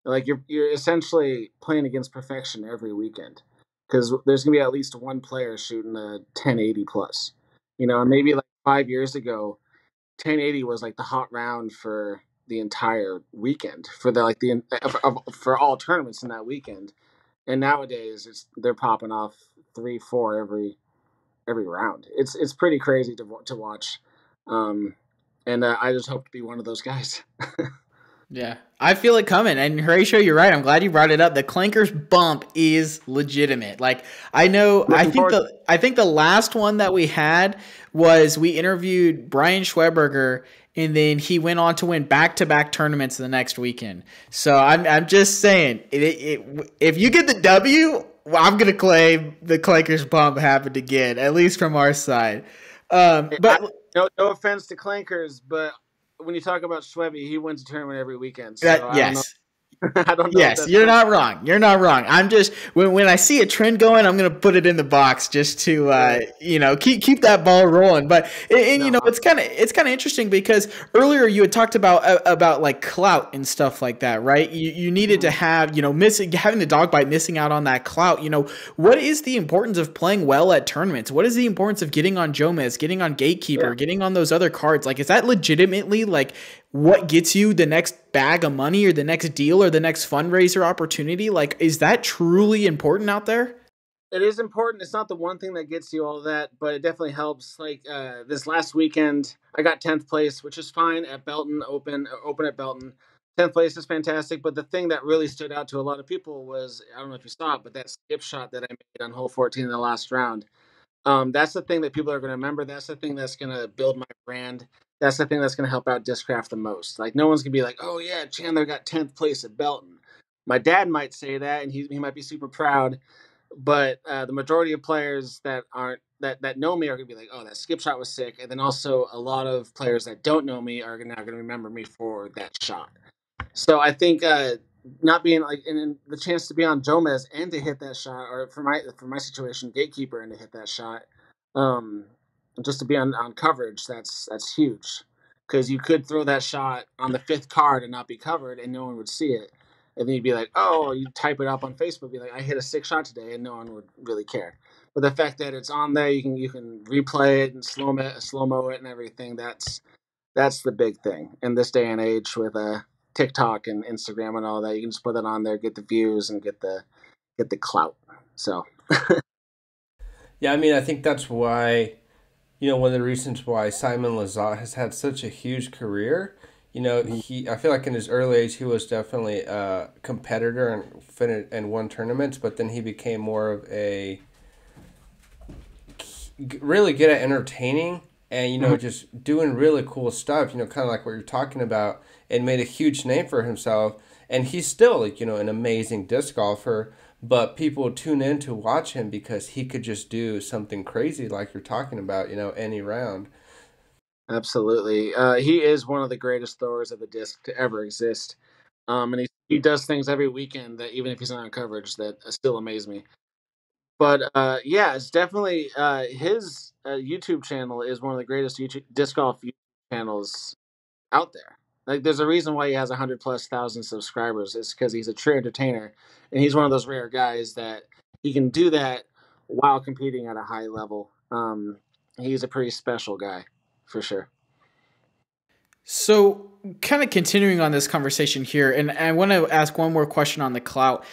Like you're you're essentially playing against perfection every weekend because there's gonna be at least one player shooting a 1080 plus. You know, maybe like five years ago, 1080 was like the hot round for the entire weekend for the like the for all tournaments in that weekend. And nowadays, it's they're popping off three, four every every round. It's it's pretty crazy to to watch. Um, and uh, I just hope to be one of those guys. Yeah, I feel it coming. And Horatio, you're right. I'm glad you brought it up. The clankers bump is legitimate. Like I know, Looking I think forward. the I think the last one that we had was we interviewed Brian Schweberger, and then he went on to win back to back tournaments the next weekend. So I'm I'm just saying, it, it, if you get the W, I'm gonna claim the clankers bump happened again, at least from our side. Um, but. I, no, no offense to clankers, but when you talk about Schwebby, he wins a tournament every weekend. So that, yes. I don't know. Yes, you're not wrong. You're not wrong. I'm just when when I see a trend going, I'm gonna put it in the box just to uh, you know keep keep that ball rolling. But and, and no. you know it's kind of it's kind of interesting because earlier you had talked about uh, about like clout and stuff like that, right? You you needed to mm-hmm. have you know missing having the dog bite, missing out on that clout. You know what is the importance of playing well at tournaments? What is the importance of getting on Jomez, getting on Gatekeeper, yeah. getting on those other cards? Like is that legitimately like what gets you the next bag of money or the next deal or the next fundraiser opportunity? Like, is that truly important out there? It is important. It's not the one thing that gets you all that, but it definitely helps. Like uh, this last weekend, I got tenth place, which is fine at Belton Open. Uh, open at Belton. 10th place is fantastic, but the thing that really stood out to a lot of people was I don't know if you saw it, but that skip shot that I made on hole 14 in the last round. Um, that's the thing that people are going to remember. That's the thing that's going to build my brand. That's the thing that's going to help out Discraft the most. Like, no one's going to be like, oh, yeah, Chandler got 10th place at Belton. My dad might say that, and he, he might be super proud. But uh, the majority of players that aren't that that know me are gonna be like, oh, that skip shot was sick, and then also a lot of players that don't know me are now gonna remember me for that shot. So I think uh, not being like and the chance to be on Jomez and to hit that shot, or for my for my situation, gatekeeper and to hit that shot, um, just to be on, on coverage, that's that's huge because you could throw that shot on the fifth card and not be covered, and no one would see it and then you'd be like, oh, you type it up on Facebook, be like, I hit a six shot today, and no one would really care. But the fact that it's on there, you can you can replay it and slow mo slow mo it and everything. That's that's the big thing in this day and age with uh, TikTok and Instagram and all that. You can just put it on there, get the views, and get the get the clout. So. yeah, I mean, I think that's why, you know, one of the reasons why Simon Lizotte has had such a huge career you know, he I feel like in his early age he was definitely a competitor and fin- and won tournaments, but then he became more of a really good at entertaining and you know mm-hmm. just doing really cool stuff. You know, kind of like what you're talking about, and made a huge name for himself. And he's still like you know an amazing disc golfer, but people tune in to watch him because he could just do something crazy like you're talking about. You know, any round. Absolutely. Uh, he is one of the greatest throwers of the disc to ever exist. Um, and he, he does things every weekend that even if he's not on coverage that uh, still amaze me. But uh, yeah, it's definitely uh, his uh, YouTube channel is one of the greatest YouTube, disc golf YouTube channels out there. Like, there's a reason why he has hundred plus thousand subscribers. It's because he's a true entertainer, and he's one of those rare guys that he can do that while competing at a high level. Um, he's a pretty special guy for sure. So, kind of continuing on this conversation here, and I want to ask one more question on the clout.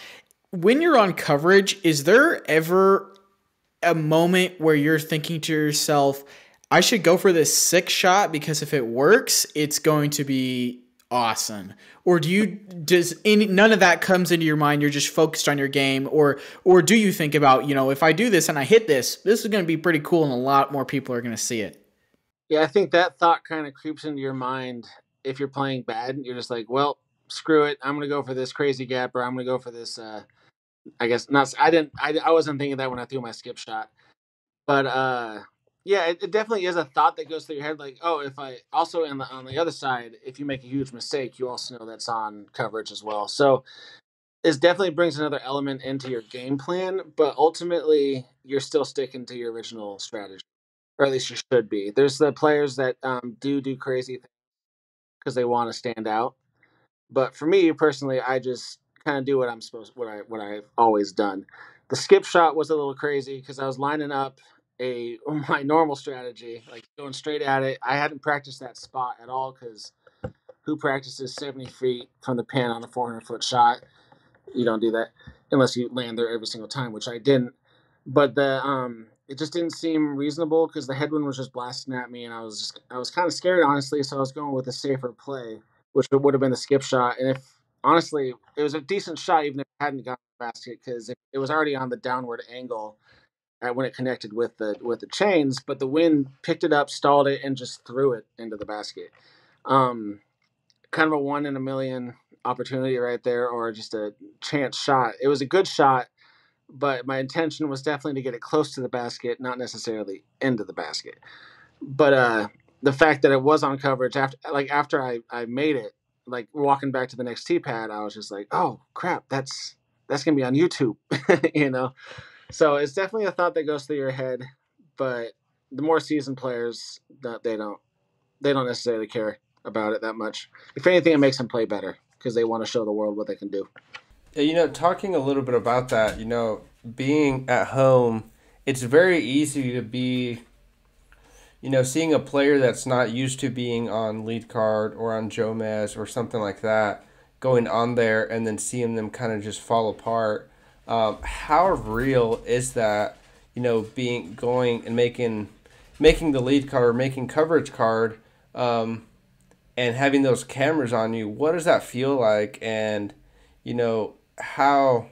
When you're on coverage, is there ever a moment where you're thinking to yourself, I should go for this six shot because if it works, it's going to be awesome or do you does any none of that comes into your mind you're just focused on your game or or do you think about you know if i do this and i hit this this is going to be pretty cool and a lot more people are going to see it yeah, I think that thought kind of creeps into your mind if you're playing bad. You're just like, well, screw it. I'm gonna go for this crazy gap, or I'm gonna go for this. Uh, I guess not. I didn't. I, I wasn't thinking that when I threw my skip shot, but uh, yeah, it, it, definitely is a thought that goes through your head. Like, oh, if I also on the on the other side, if you make a huge mistake, you also know that's on coverage as well. So this definitely brings another element into your game plan, but ultimately you're still sticking to your original strategy or at least you should be. There's the players that um, do do crazy things because they want to stand out. But for me personally, I just kind of do what I'm supposed, what I what I've always done. The skip shot was a little crazy because I was lining up a my normal strategy, like going straight at it. I hadn't practiced that spot at all because who practices 70 feet from the pin on a 400 foot shot? You don't do that unless you land there every single time, which I didn't. But the um it just didn't seem reasonable because the headwind was just blasting at me, and I was just, I was kind of scared honestly. So I was going with a safer play, which would have been the skip shot. And if honestly, it was a decent shot, even if it hadn't gone the basket, because it, it was already on the downward angle when it connected with the with the chains. But the wind picked it up, stalled it, and just threw it into the basket. Um, kind of a one in a million opportunity right there, or just a chance shot. It was a good shot but my intention was definitely to get it close to the basket, not necessarily into the basket. But uh, the fact that it was on coverage after, like after I, I made it, like walking back to the next tee pad, I was just like, oh crap, that's that's gonna be on YouTube, you know. So it's definitely a thought that goes through your head, but the more seasoned players, that they don't they don't necessarily care about it that much. If anything, it makes them play better because they want to show the world what they can do. You know, talking a little bit about that, you know, being at home, it's very easy to be, you know, seeing a player that's not used to being on lead card or on Jomez or something like that, going on there and then seeing them kind of just fall apart. Um, how real is that? You know, being going and making making the lead card or making coverage card, um, and having those cameras on you, what does that feel like? And you know how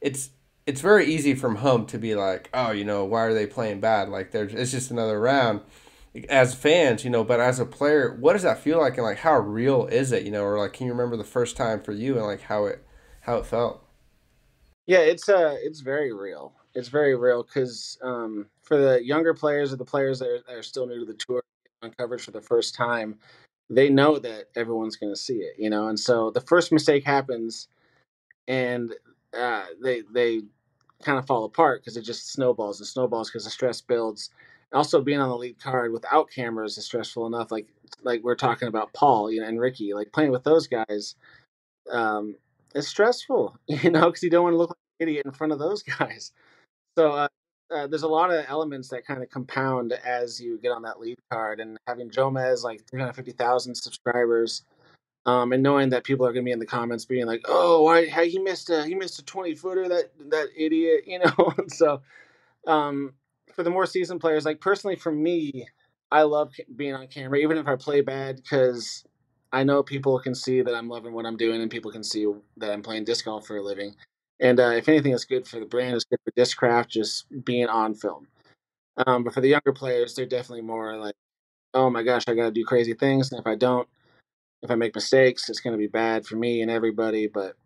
it's it's very easy from home to be like, oh, you know, why are they playing bad? Like there's it's just another round. As fans, you know, but as a player, what does that feel like, and like how real is it, you know, or like can you remember the first time for you and like how it how it felt? Yeah, it's uh, it's very real. It's very real because um, for the younger players or the players that are, that are still new to the tour on coverage for the first time, they know that everyone's going to see it, you know. And so the first mistake happens, and uh, they they kind of fall apart because it just snowballs and snowballs because the stress builds. Also, being on the lead card without cameras is stressful enough. Like like we're talking about Paul, you know, and Ricky, like playing with those guys, um, it's stressful, you know, because you don't want to look like an idiot in front of those guys. So uh, uh, there's a lot of elements that kind of compound as you get on that lead card, and having Jomez like 350,000 subscribers um, and knowing that people are going to be in the comments being like, "Oh, why he missed a he missed a twenty footer that that idiot," you know. so, um, for the more seasoned players, like personally for me, I love being on camera, even if I play bad, because I know people can see that I'm loving what I'm doing, and people can see that I'm playing disc golf for a living. And uh, if anything is good for the brand, it's good for Discraft, just being on film. Um, but for the younger players, they're definitely more like, "Oh my gosh, I got to do crazy things," and if I don't if I make mistakes, it's going to be bad for me and everybody. But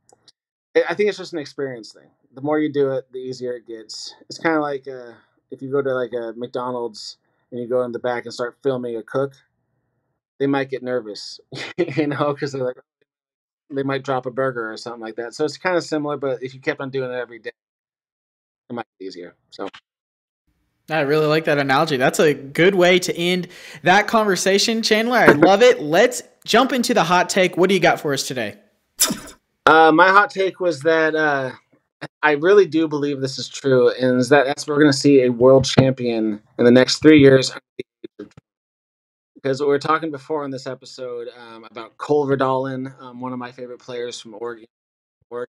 I think it's just an experience thing. The more you do it, the easier it gets. It's kind of like uh, if you go to like a McDonald's and you go in the back and start filming a cook, they might get nervous, you know, because they're like, they might drop a burger or something like that. So it's kind of similar, but if you kept on doing it every day, it might be easier. So. I really like that analogy. That's a good way to end that conversation, Chandler. I love it. Let's jump into the hot take. What do you got for us today? Uh, my hot take was that uh, I really do believe this is true, and is that that's we're going to see a world champion in the next three years. Because we were talking before on this episode um, about Cole Redalen, um, one of my favorite players from Oregon. Oregon.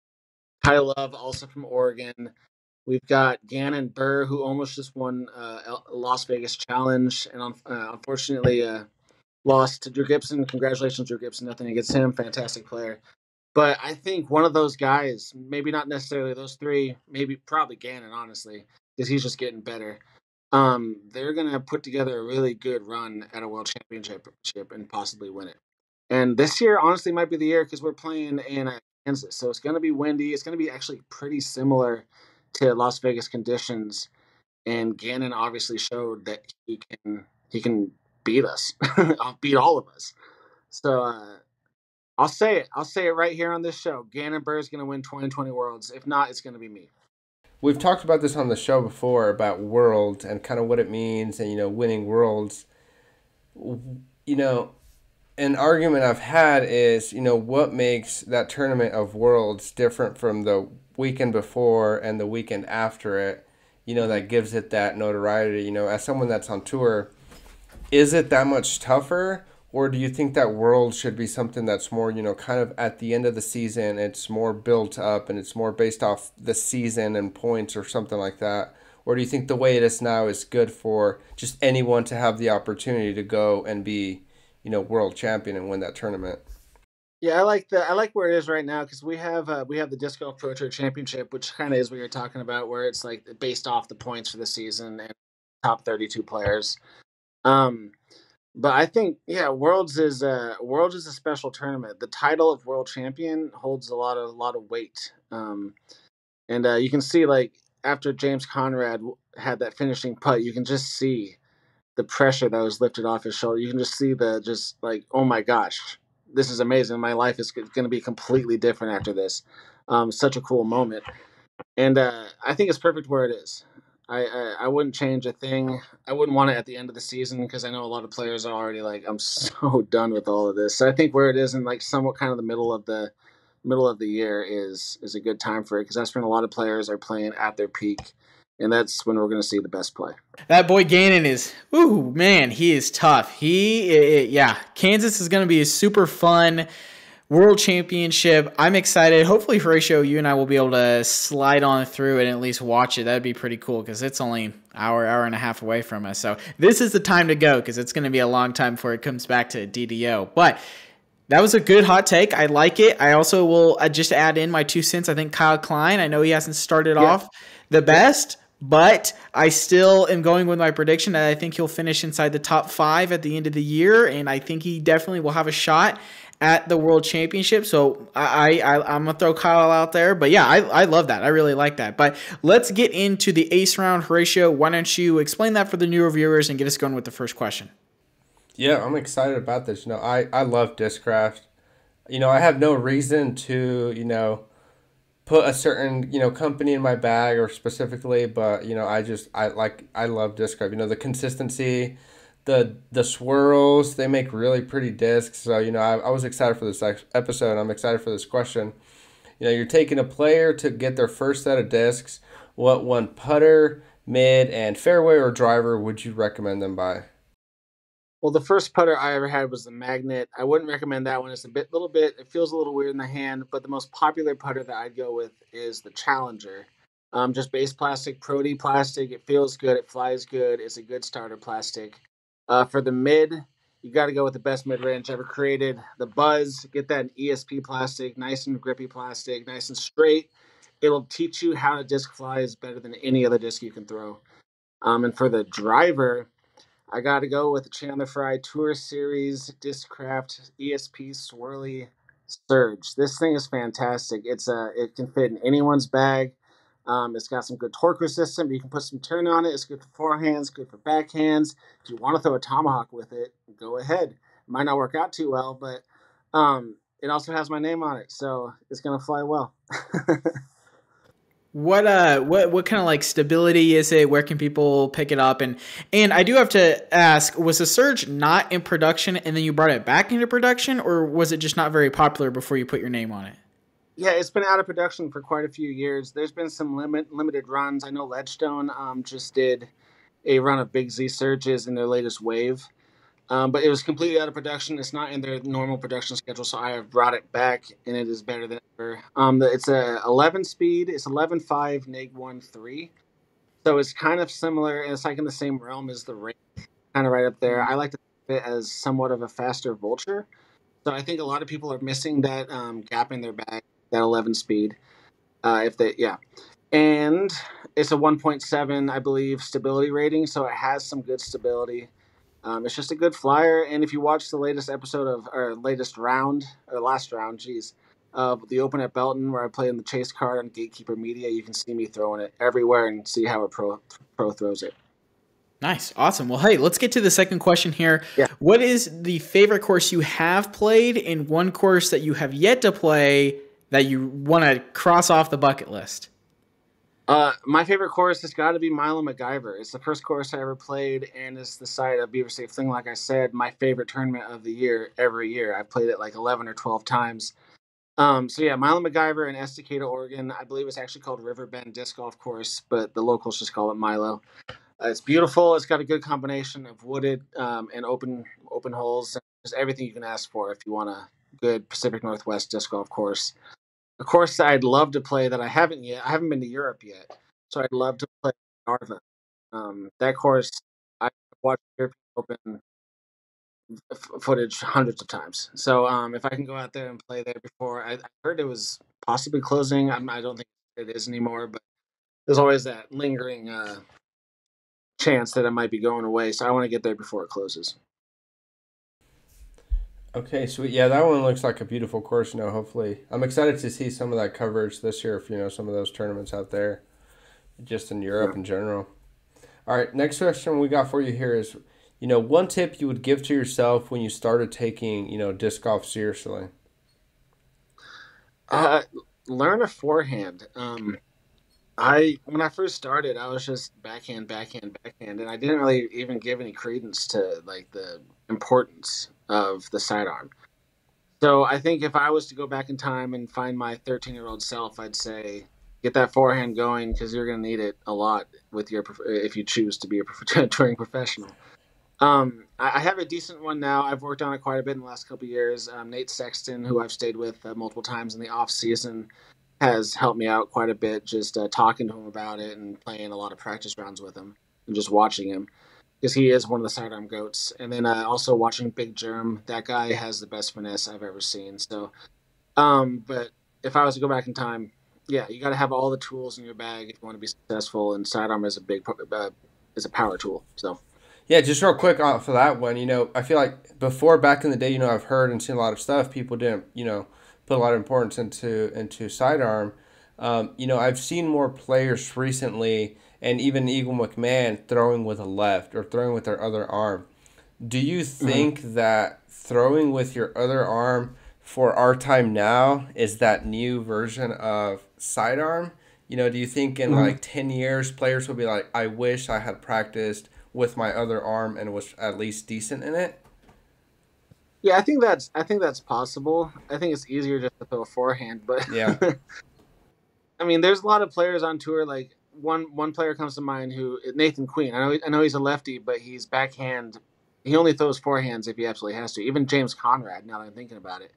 Kyle Love, also from Oregon. We've got Gannon Buhr, who almost just won uh, Las Vegas Challenge, and uh, unfortunately uh, lost to Drew Gibson. Congratulations, Drew Gibson. Nothing against him. Fantastic player. But I think one of those guys, maybe not necessarily those three, maybe probably Gannon, honestly, because he's just getting better. Um, they're gonna put together a really good run at a world championship and possibly win it. And this year, honestly, might be the year because we're playing in uh, Kansas, so it's gonna be windy. It's gonna be actually pretty similar to Las Vegas conditions, and Gannon obviously showed that he can he can beat us, beat all of us. So uh, I'll say it. I'll say it right here on this show. Gannon Buhr is going to win 2020 Worlds. If not, it's going to be me. We've talked about this on the show before about Worlds and kind of what it means, and you know, winning Worlds. You know, an argument I've had is, you know, what makes that tournament of Worlds different from the weekend before and the weekend after it, you know, that gives it that notoriety. You know, as someone that's on tour, is it that much tougher? Or do you think that world should be something that's more, you know, kind of at the end of the season, it's more built up and it's more based off the season and points or something like that? Or do you think the way it is now is good for just anyone to have the opportunity to go and be, you know, world champion and win that tournament? Yeah, I like the I like where it is right now because we have uh, we have the Disc Golf Pro Tour Championship, which kind of is what you're talking about, where it's like based off the points for the season and top 32 players. Um, but I think yeah, Worlds is a Worlds is a special tournament. The title of world champion holds a lot of a lot of weight, um, and uh, you can see like after James Conrad had that finishing putt, you can just see the pressure that was lifted off his shoulder. You can just see the just like oh my gosh, this is amazing. My life is going to be completely different after this. Um, such a cool moment, and uh, I think it's perfect where it is. I, I, I wouldn't change a thing. I wouldn't want it at the end of the season because I know a lot of players are already like, I'm so done with all of this. So I think where it is in like somewhat kind of the middle of the middle of the year is is a good time for it because that's when a lot of players are playing at their peak and that's when we're going to see the best play. That boy Gannon is, ooh man, he is tough. He, it, yeah, Kansas is going to be a super fun. World Championship. I'm excited. Hopefully, Horatio, you and I will be able to slide on through and at least watch it. That'd be pretty cool because it's only hour, hour and a half away from us. So this is the time to go because it's going to be a long time before it comes back to DDO. But that was a good hot take. I like it. I also will uh, just add in my two cents. I think Kyle Klein. I know he hasn't started yeah. off the best. But I still am going with my prediction that I think he'll finish inside the top five at the end of the year, and I think he definitely will have a shot at the World Championship. So I, I I'm gonna throw Kyle out there, but yeah, I, I love that. I really like that. But let's get into the ace round, Horatio. Why don't you explain that for the newer viewers and get us going with the first question? Yeah, I'm excited about this. You know, I I love Discraft. You know, I have no reason to you know put a certain you know company in my bag or specifically, but you know I just I like I love Discraft. You know the consistency, the the swirls they make really pretty discs. So you know I, I was excited for this episode. I'm excited for this question. You know you're taking a player to get their first set of discs. What one putter, mid, and fairway or driver would you recommend them by? Well, the first putter I ever had was the Magnet. I wouldn't recommend that one. It's a bit, little bit. It feels a little weird in the hand, but the most popular putter that I'd go with is the Challenger. Um, just base plastic, Pro D plastic. It feels good. It flies good. It's a good starter plastic. Uh, for the mid, you got to go with the best mid range ever created. The Buzz, get that ESP plastic, nice and grippy plastic, nice and straight. It'll teach you how to disc fly is better than any other disc you can throw. Um, and for the driver, I got to go with the Chandler Fry Tour Series Discraft ESP Swirly Surge. This thing is fantastic. It's a it can fit in anyone's bag. Um, it's got some good torque resistance. You can put some turn on it. It's good for forehands, good for backhands. If you want to throw a tomahawk with it, go ahead. It might not work out too well, but um, it also has my name on it, so it's gonna fly well. What uh what what kind of like stability is it? Where can people pick it up? And and I do have to ask, was the Surge not in production and then you brought it back into production, or was it just not very popular before you put your name on it? Yeah, it's been out of production for quite a few years. There's been some limit limited runs. I know Ledgestone um, just did a run of Big Z Surges in their latest wave. Um, but it was completely out of production. It's not in their normal production schedule, so I have brought it back, and it is better than ever. Um, the, it's a 11 speed. It's 11.5 nig 1 3. So it's kind of similar, and it's like in the same realm as the Rake, kind of right up there. I like to think of it as somewhat of a faster Vulture. So I think a lot of people are missing that um, gap in their bag, that 11 speed. Uh, if they, yeah, and it's a 1.7, I believe, stability rating, so it has some good stability. Um, it's just a good flyer, and if you watch the latest episode of or latest round or last round, geez, of the Open at Belton where I play in the chase card on Gatekeeper Media, you can see me throwing it everywhere and see how a pro pro throws it. Nice, awesome. Well, hey, let's get to the second question here. Yeah. What is the favorite course you have played, and one course that you have yet to play that you want to cross off the bucket list? Uh, my favorite course has got to be Milo McIver. It's the first course I ever played, and it's the site of Beaver State Fling. Like I said, my favorite tournament of the year every year. I've played it like eleven or twelve times. Um, so yeah, Milo McIver in Estacada, Oregon. I believe it's actually called Riverbend Disc Golf Course, but the locals just call it Milo. Uh, it's beautiful. It's got a good combination of wooded um, and open open holes. Just everything you can ask for if you want a good Pacific Northwest disc golf course a course I'd love to play that I haven't yet. I haven't been to Europe yet, so I'd love to play Narva. Um, that course, I've watched European Open f- footage hundreds of times. So um, if I can go out there and play there before, I, I heard it was possibly closing. I'm, I do not think it is anymore, but there's always that lingering uh, chance that it might be going away. So I want to get there before it closes. Okay, sweet. Yeah, that one looks like a beautiful course. You know, hopefully, I'm excited to see some of that coverage this year. If you know some of those tournaments out there, just in Europe yeah. in general. All right, next question we got for you here is, you know, one tip you would give to yourself when you started taking, you know, disc golf seriously. Uh, learn a forehand. Um, I when I first started, I was just backhand, backhand, backhand, and I didn't really even give any credence to like the importance of the sidearm. So I think if I was to go back in time and find my 13 year old self, I'd say get that forehand going because you're going to need it a lot with your if you choose to be a touring professional. Um, I have a decent one now. I've worked on it quite a bit in the last couple years. Um, Nate Sexton, who I've stayed with uh, multiple times in the off season, has helped me out quite a bit. Just uh, talking to him about it and playing a lot of practice rounds with him and just watching him because he is one of the sidearm goats. And then uh, also watching Big Jerm. That guy has the best finesse I've ever seen. So, um, but if I was to go back in time, yeah, you got to have all the tools in your bag if you want to be successful. And sidearm is a big uh, is a power tool. So. Yeah, just real quick for that one. You know, I feel like before back in the day, you know, I've heard and seen a lot of stuff. People didn't, you know, put a lot of importance into into sidearm. Um, you know, I've seen more players recently, and even Eagle McMahon throwing with a left or throwing with their other arm. Do you mm-hmm. think mm-hmm. that throwing with your other arm for our time now is that new version of sidearm? You know, do you think in mm-hmm. like 10 years players will be like, I wish I had practiced with my other arm and was at least decent in it? Yeah, I think that's I think that's possible. I think it's easier just to throw a forehand, but yeah. I mean, there's a lot of players on tour. Like one one player comes to mind who Nathan Queen. I know I know he's a lefty, but he's backhand. He only throws forehands if he absolutely has to. Even James Conrad. Now that I'm thinking about it.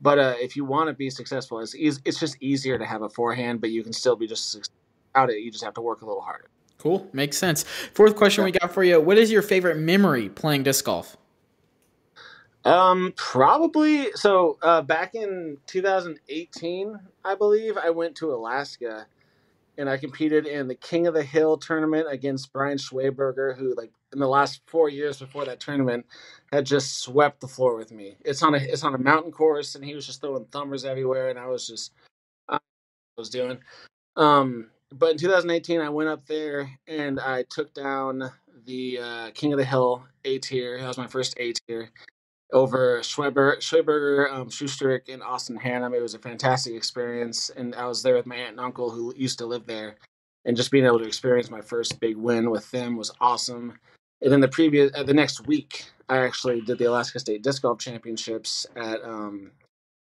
But uh, if you want to be successful, it's it's just easier to have a forehand, but you can still be just out it. You just have to work a little harder. Cool. Makes sense. Fourth question we got for you. What is your favorite memory playing disc golf? Um, probably. So, uh, back in 2018, I believe, I went to Alaska and I competed in the King of the Hill tournament against Brian Schweberger, who, like, in the last four years before that tournament, had just swept the floor with me. It's on a it's on a mountain course, and he was just throwing thumbers everywhere, and I was just I was doing. Um, but in 2018, I went up there and I took down the uh, King of the Hill A tier. That was my first A tier over Schweber, Schweberger, um, Schusterick, and Austin Hannum. It was a fantastic experience, and I was there with my aunt and uncle who used to live there, and just being able to experience my first big win with them was awesome. And then the previous, uh, the next week, I actually did the Alaska State Disc Golf Championships at um,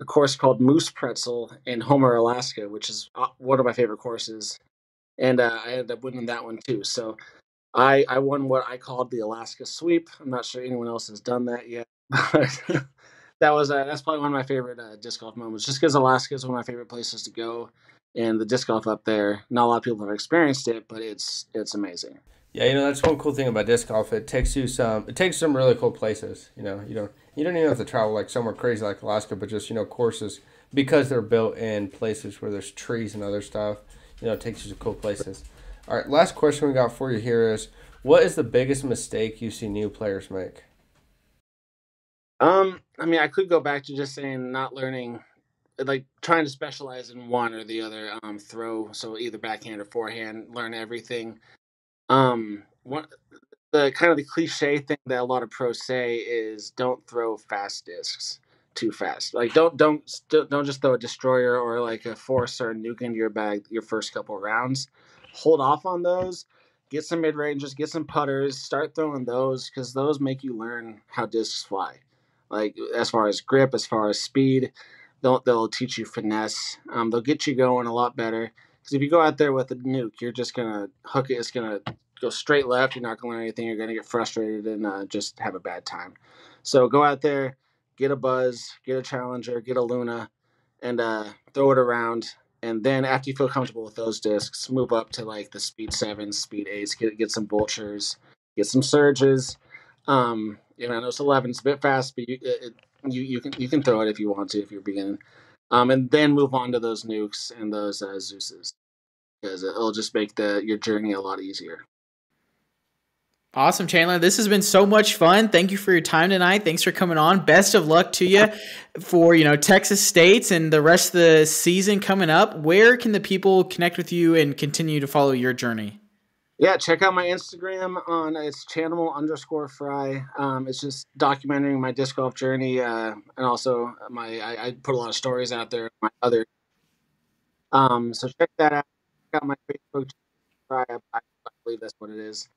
a course called Moose Pretzel in Homer, Alaska, which is uh, one of my favorite courses and uh, I ended up winning that one too. So I I won what I called the Alaska Sweep. I'm not sure anyone else has done that yet. that was uh, that's probably one of my favorite uh, disc golf moments, just because Alaska is one of my favorite places to go, and the disc golf up there. Not a lot of people have experienced it, but it's it's amazing. Yeah, you know that's one cool thing about disc golf. It takes you some. It takes some really cool places. You know, you don't you don't even have to travel like somewhere crazy like Alaska, but just you know courses because they're built in places where there's trees and other stuff you know, it takes you to cool places. All right, last question we got for you here is what is the biggest mistake you see new players make? Um, I mean, I could go back to just saying not learning, like trying to specialize in one or the other um, throw. So either backhand or forehand, learn everything. Um, one the kind of the cliche thing that a lot of pros say is don't throw fast discs too fast. Like don't don't don't just throw a destroyer or like a force or a nuke into your bag your first couple rounds. Hold off on those. Get some mid ranges, get some putters, start throwing those because those make you learn how discs fly. Like as far as grip, as far as speed, they'll they'll teach you finesse. Um, they'll get you going a lot better. Because if you go out there with a nuke, you're just gonna hook it. It's gonna go straight left. You're not gonna learn anything. You're gonna get frustrated and uh, just have a bad time. So go out there, get a buzz, get a challenger, get a Luna, and uh, throw it around. And then after you feel comfortable with those discs, move up to like the speed sevens, speed eights, get get some vultures, get some surges. Um, you know, I know it's eleven, it's a bit fast, but you it, you you can you can throw it if you want to if you're beginning. Um, and then move on to those nukes and those uh, Zeuses because it'll just make the your journey a lot easier. Awesome, Chandler. This has been so much fun. Thank you for your time tonight. Thanks for coming on. Best of luck to you for, you know, Texas States and the rest of the season coming up. Where can the people connect with you and continue to follow your journey? Yeah, check out my Instagram on it's chandler underscore fry. Um, it's just documenting my disc golf journey, uh, and also my I, I, put a lot of stories out there. My other, um, so check that out. Check out my Facebook. I, I believe that's what it is.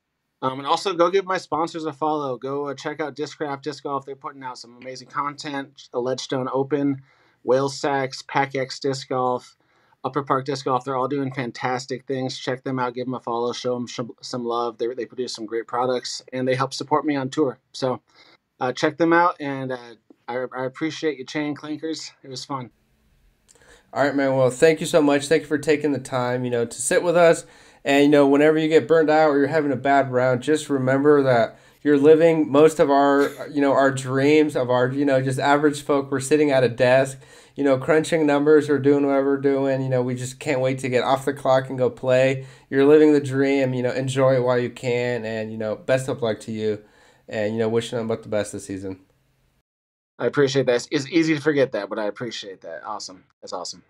Um, and also go give my sponsors a follow. Go uh, check out Discraft Disc Golf. They're putting out some amazing content. The Ledgestone Open, Whale Sacks, PAX Disc Golf, Upper Park Disc Golf. They're all doing fantastic things. Check them out. Give them a follow. Show them some love. They they produce some great products and they help support me on tour. So uh, check them out. And uh, I, I appreciate you, Chain Clankers. It was fun. All right, man. Well, thank you so much. Thank you for taking the time, you know, to sit with us. And you know, whenever you get burned out or you're having a bad round, just remember that you're living most of our, you know, our dreams of our, you know, just average folk. We're sitting at a desk, you know, crunching numbers or doing whatever we're doing. You know, we just can't wait to get off the clock and go play. You're living the dream. You know, enjoy it while you can, and you know, best of luck to you. And you know, wishing them about the best this season. I appreciate that. It's easy to forget that, but I appreciate that. Awesome. That's awesome.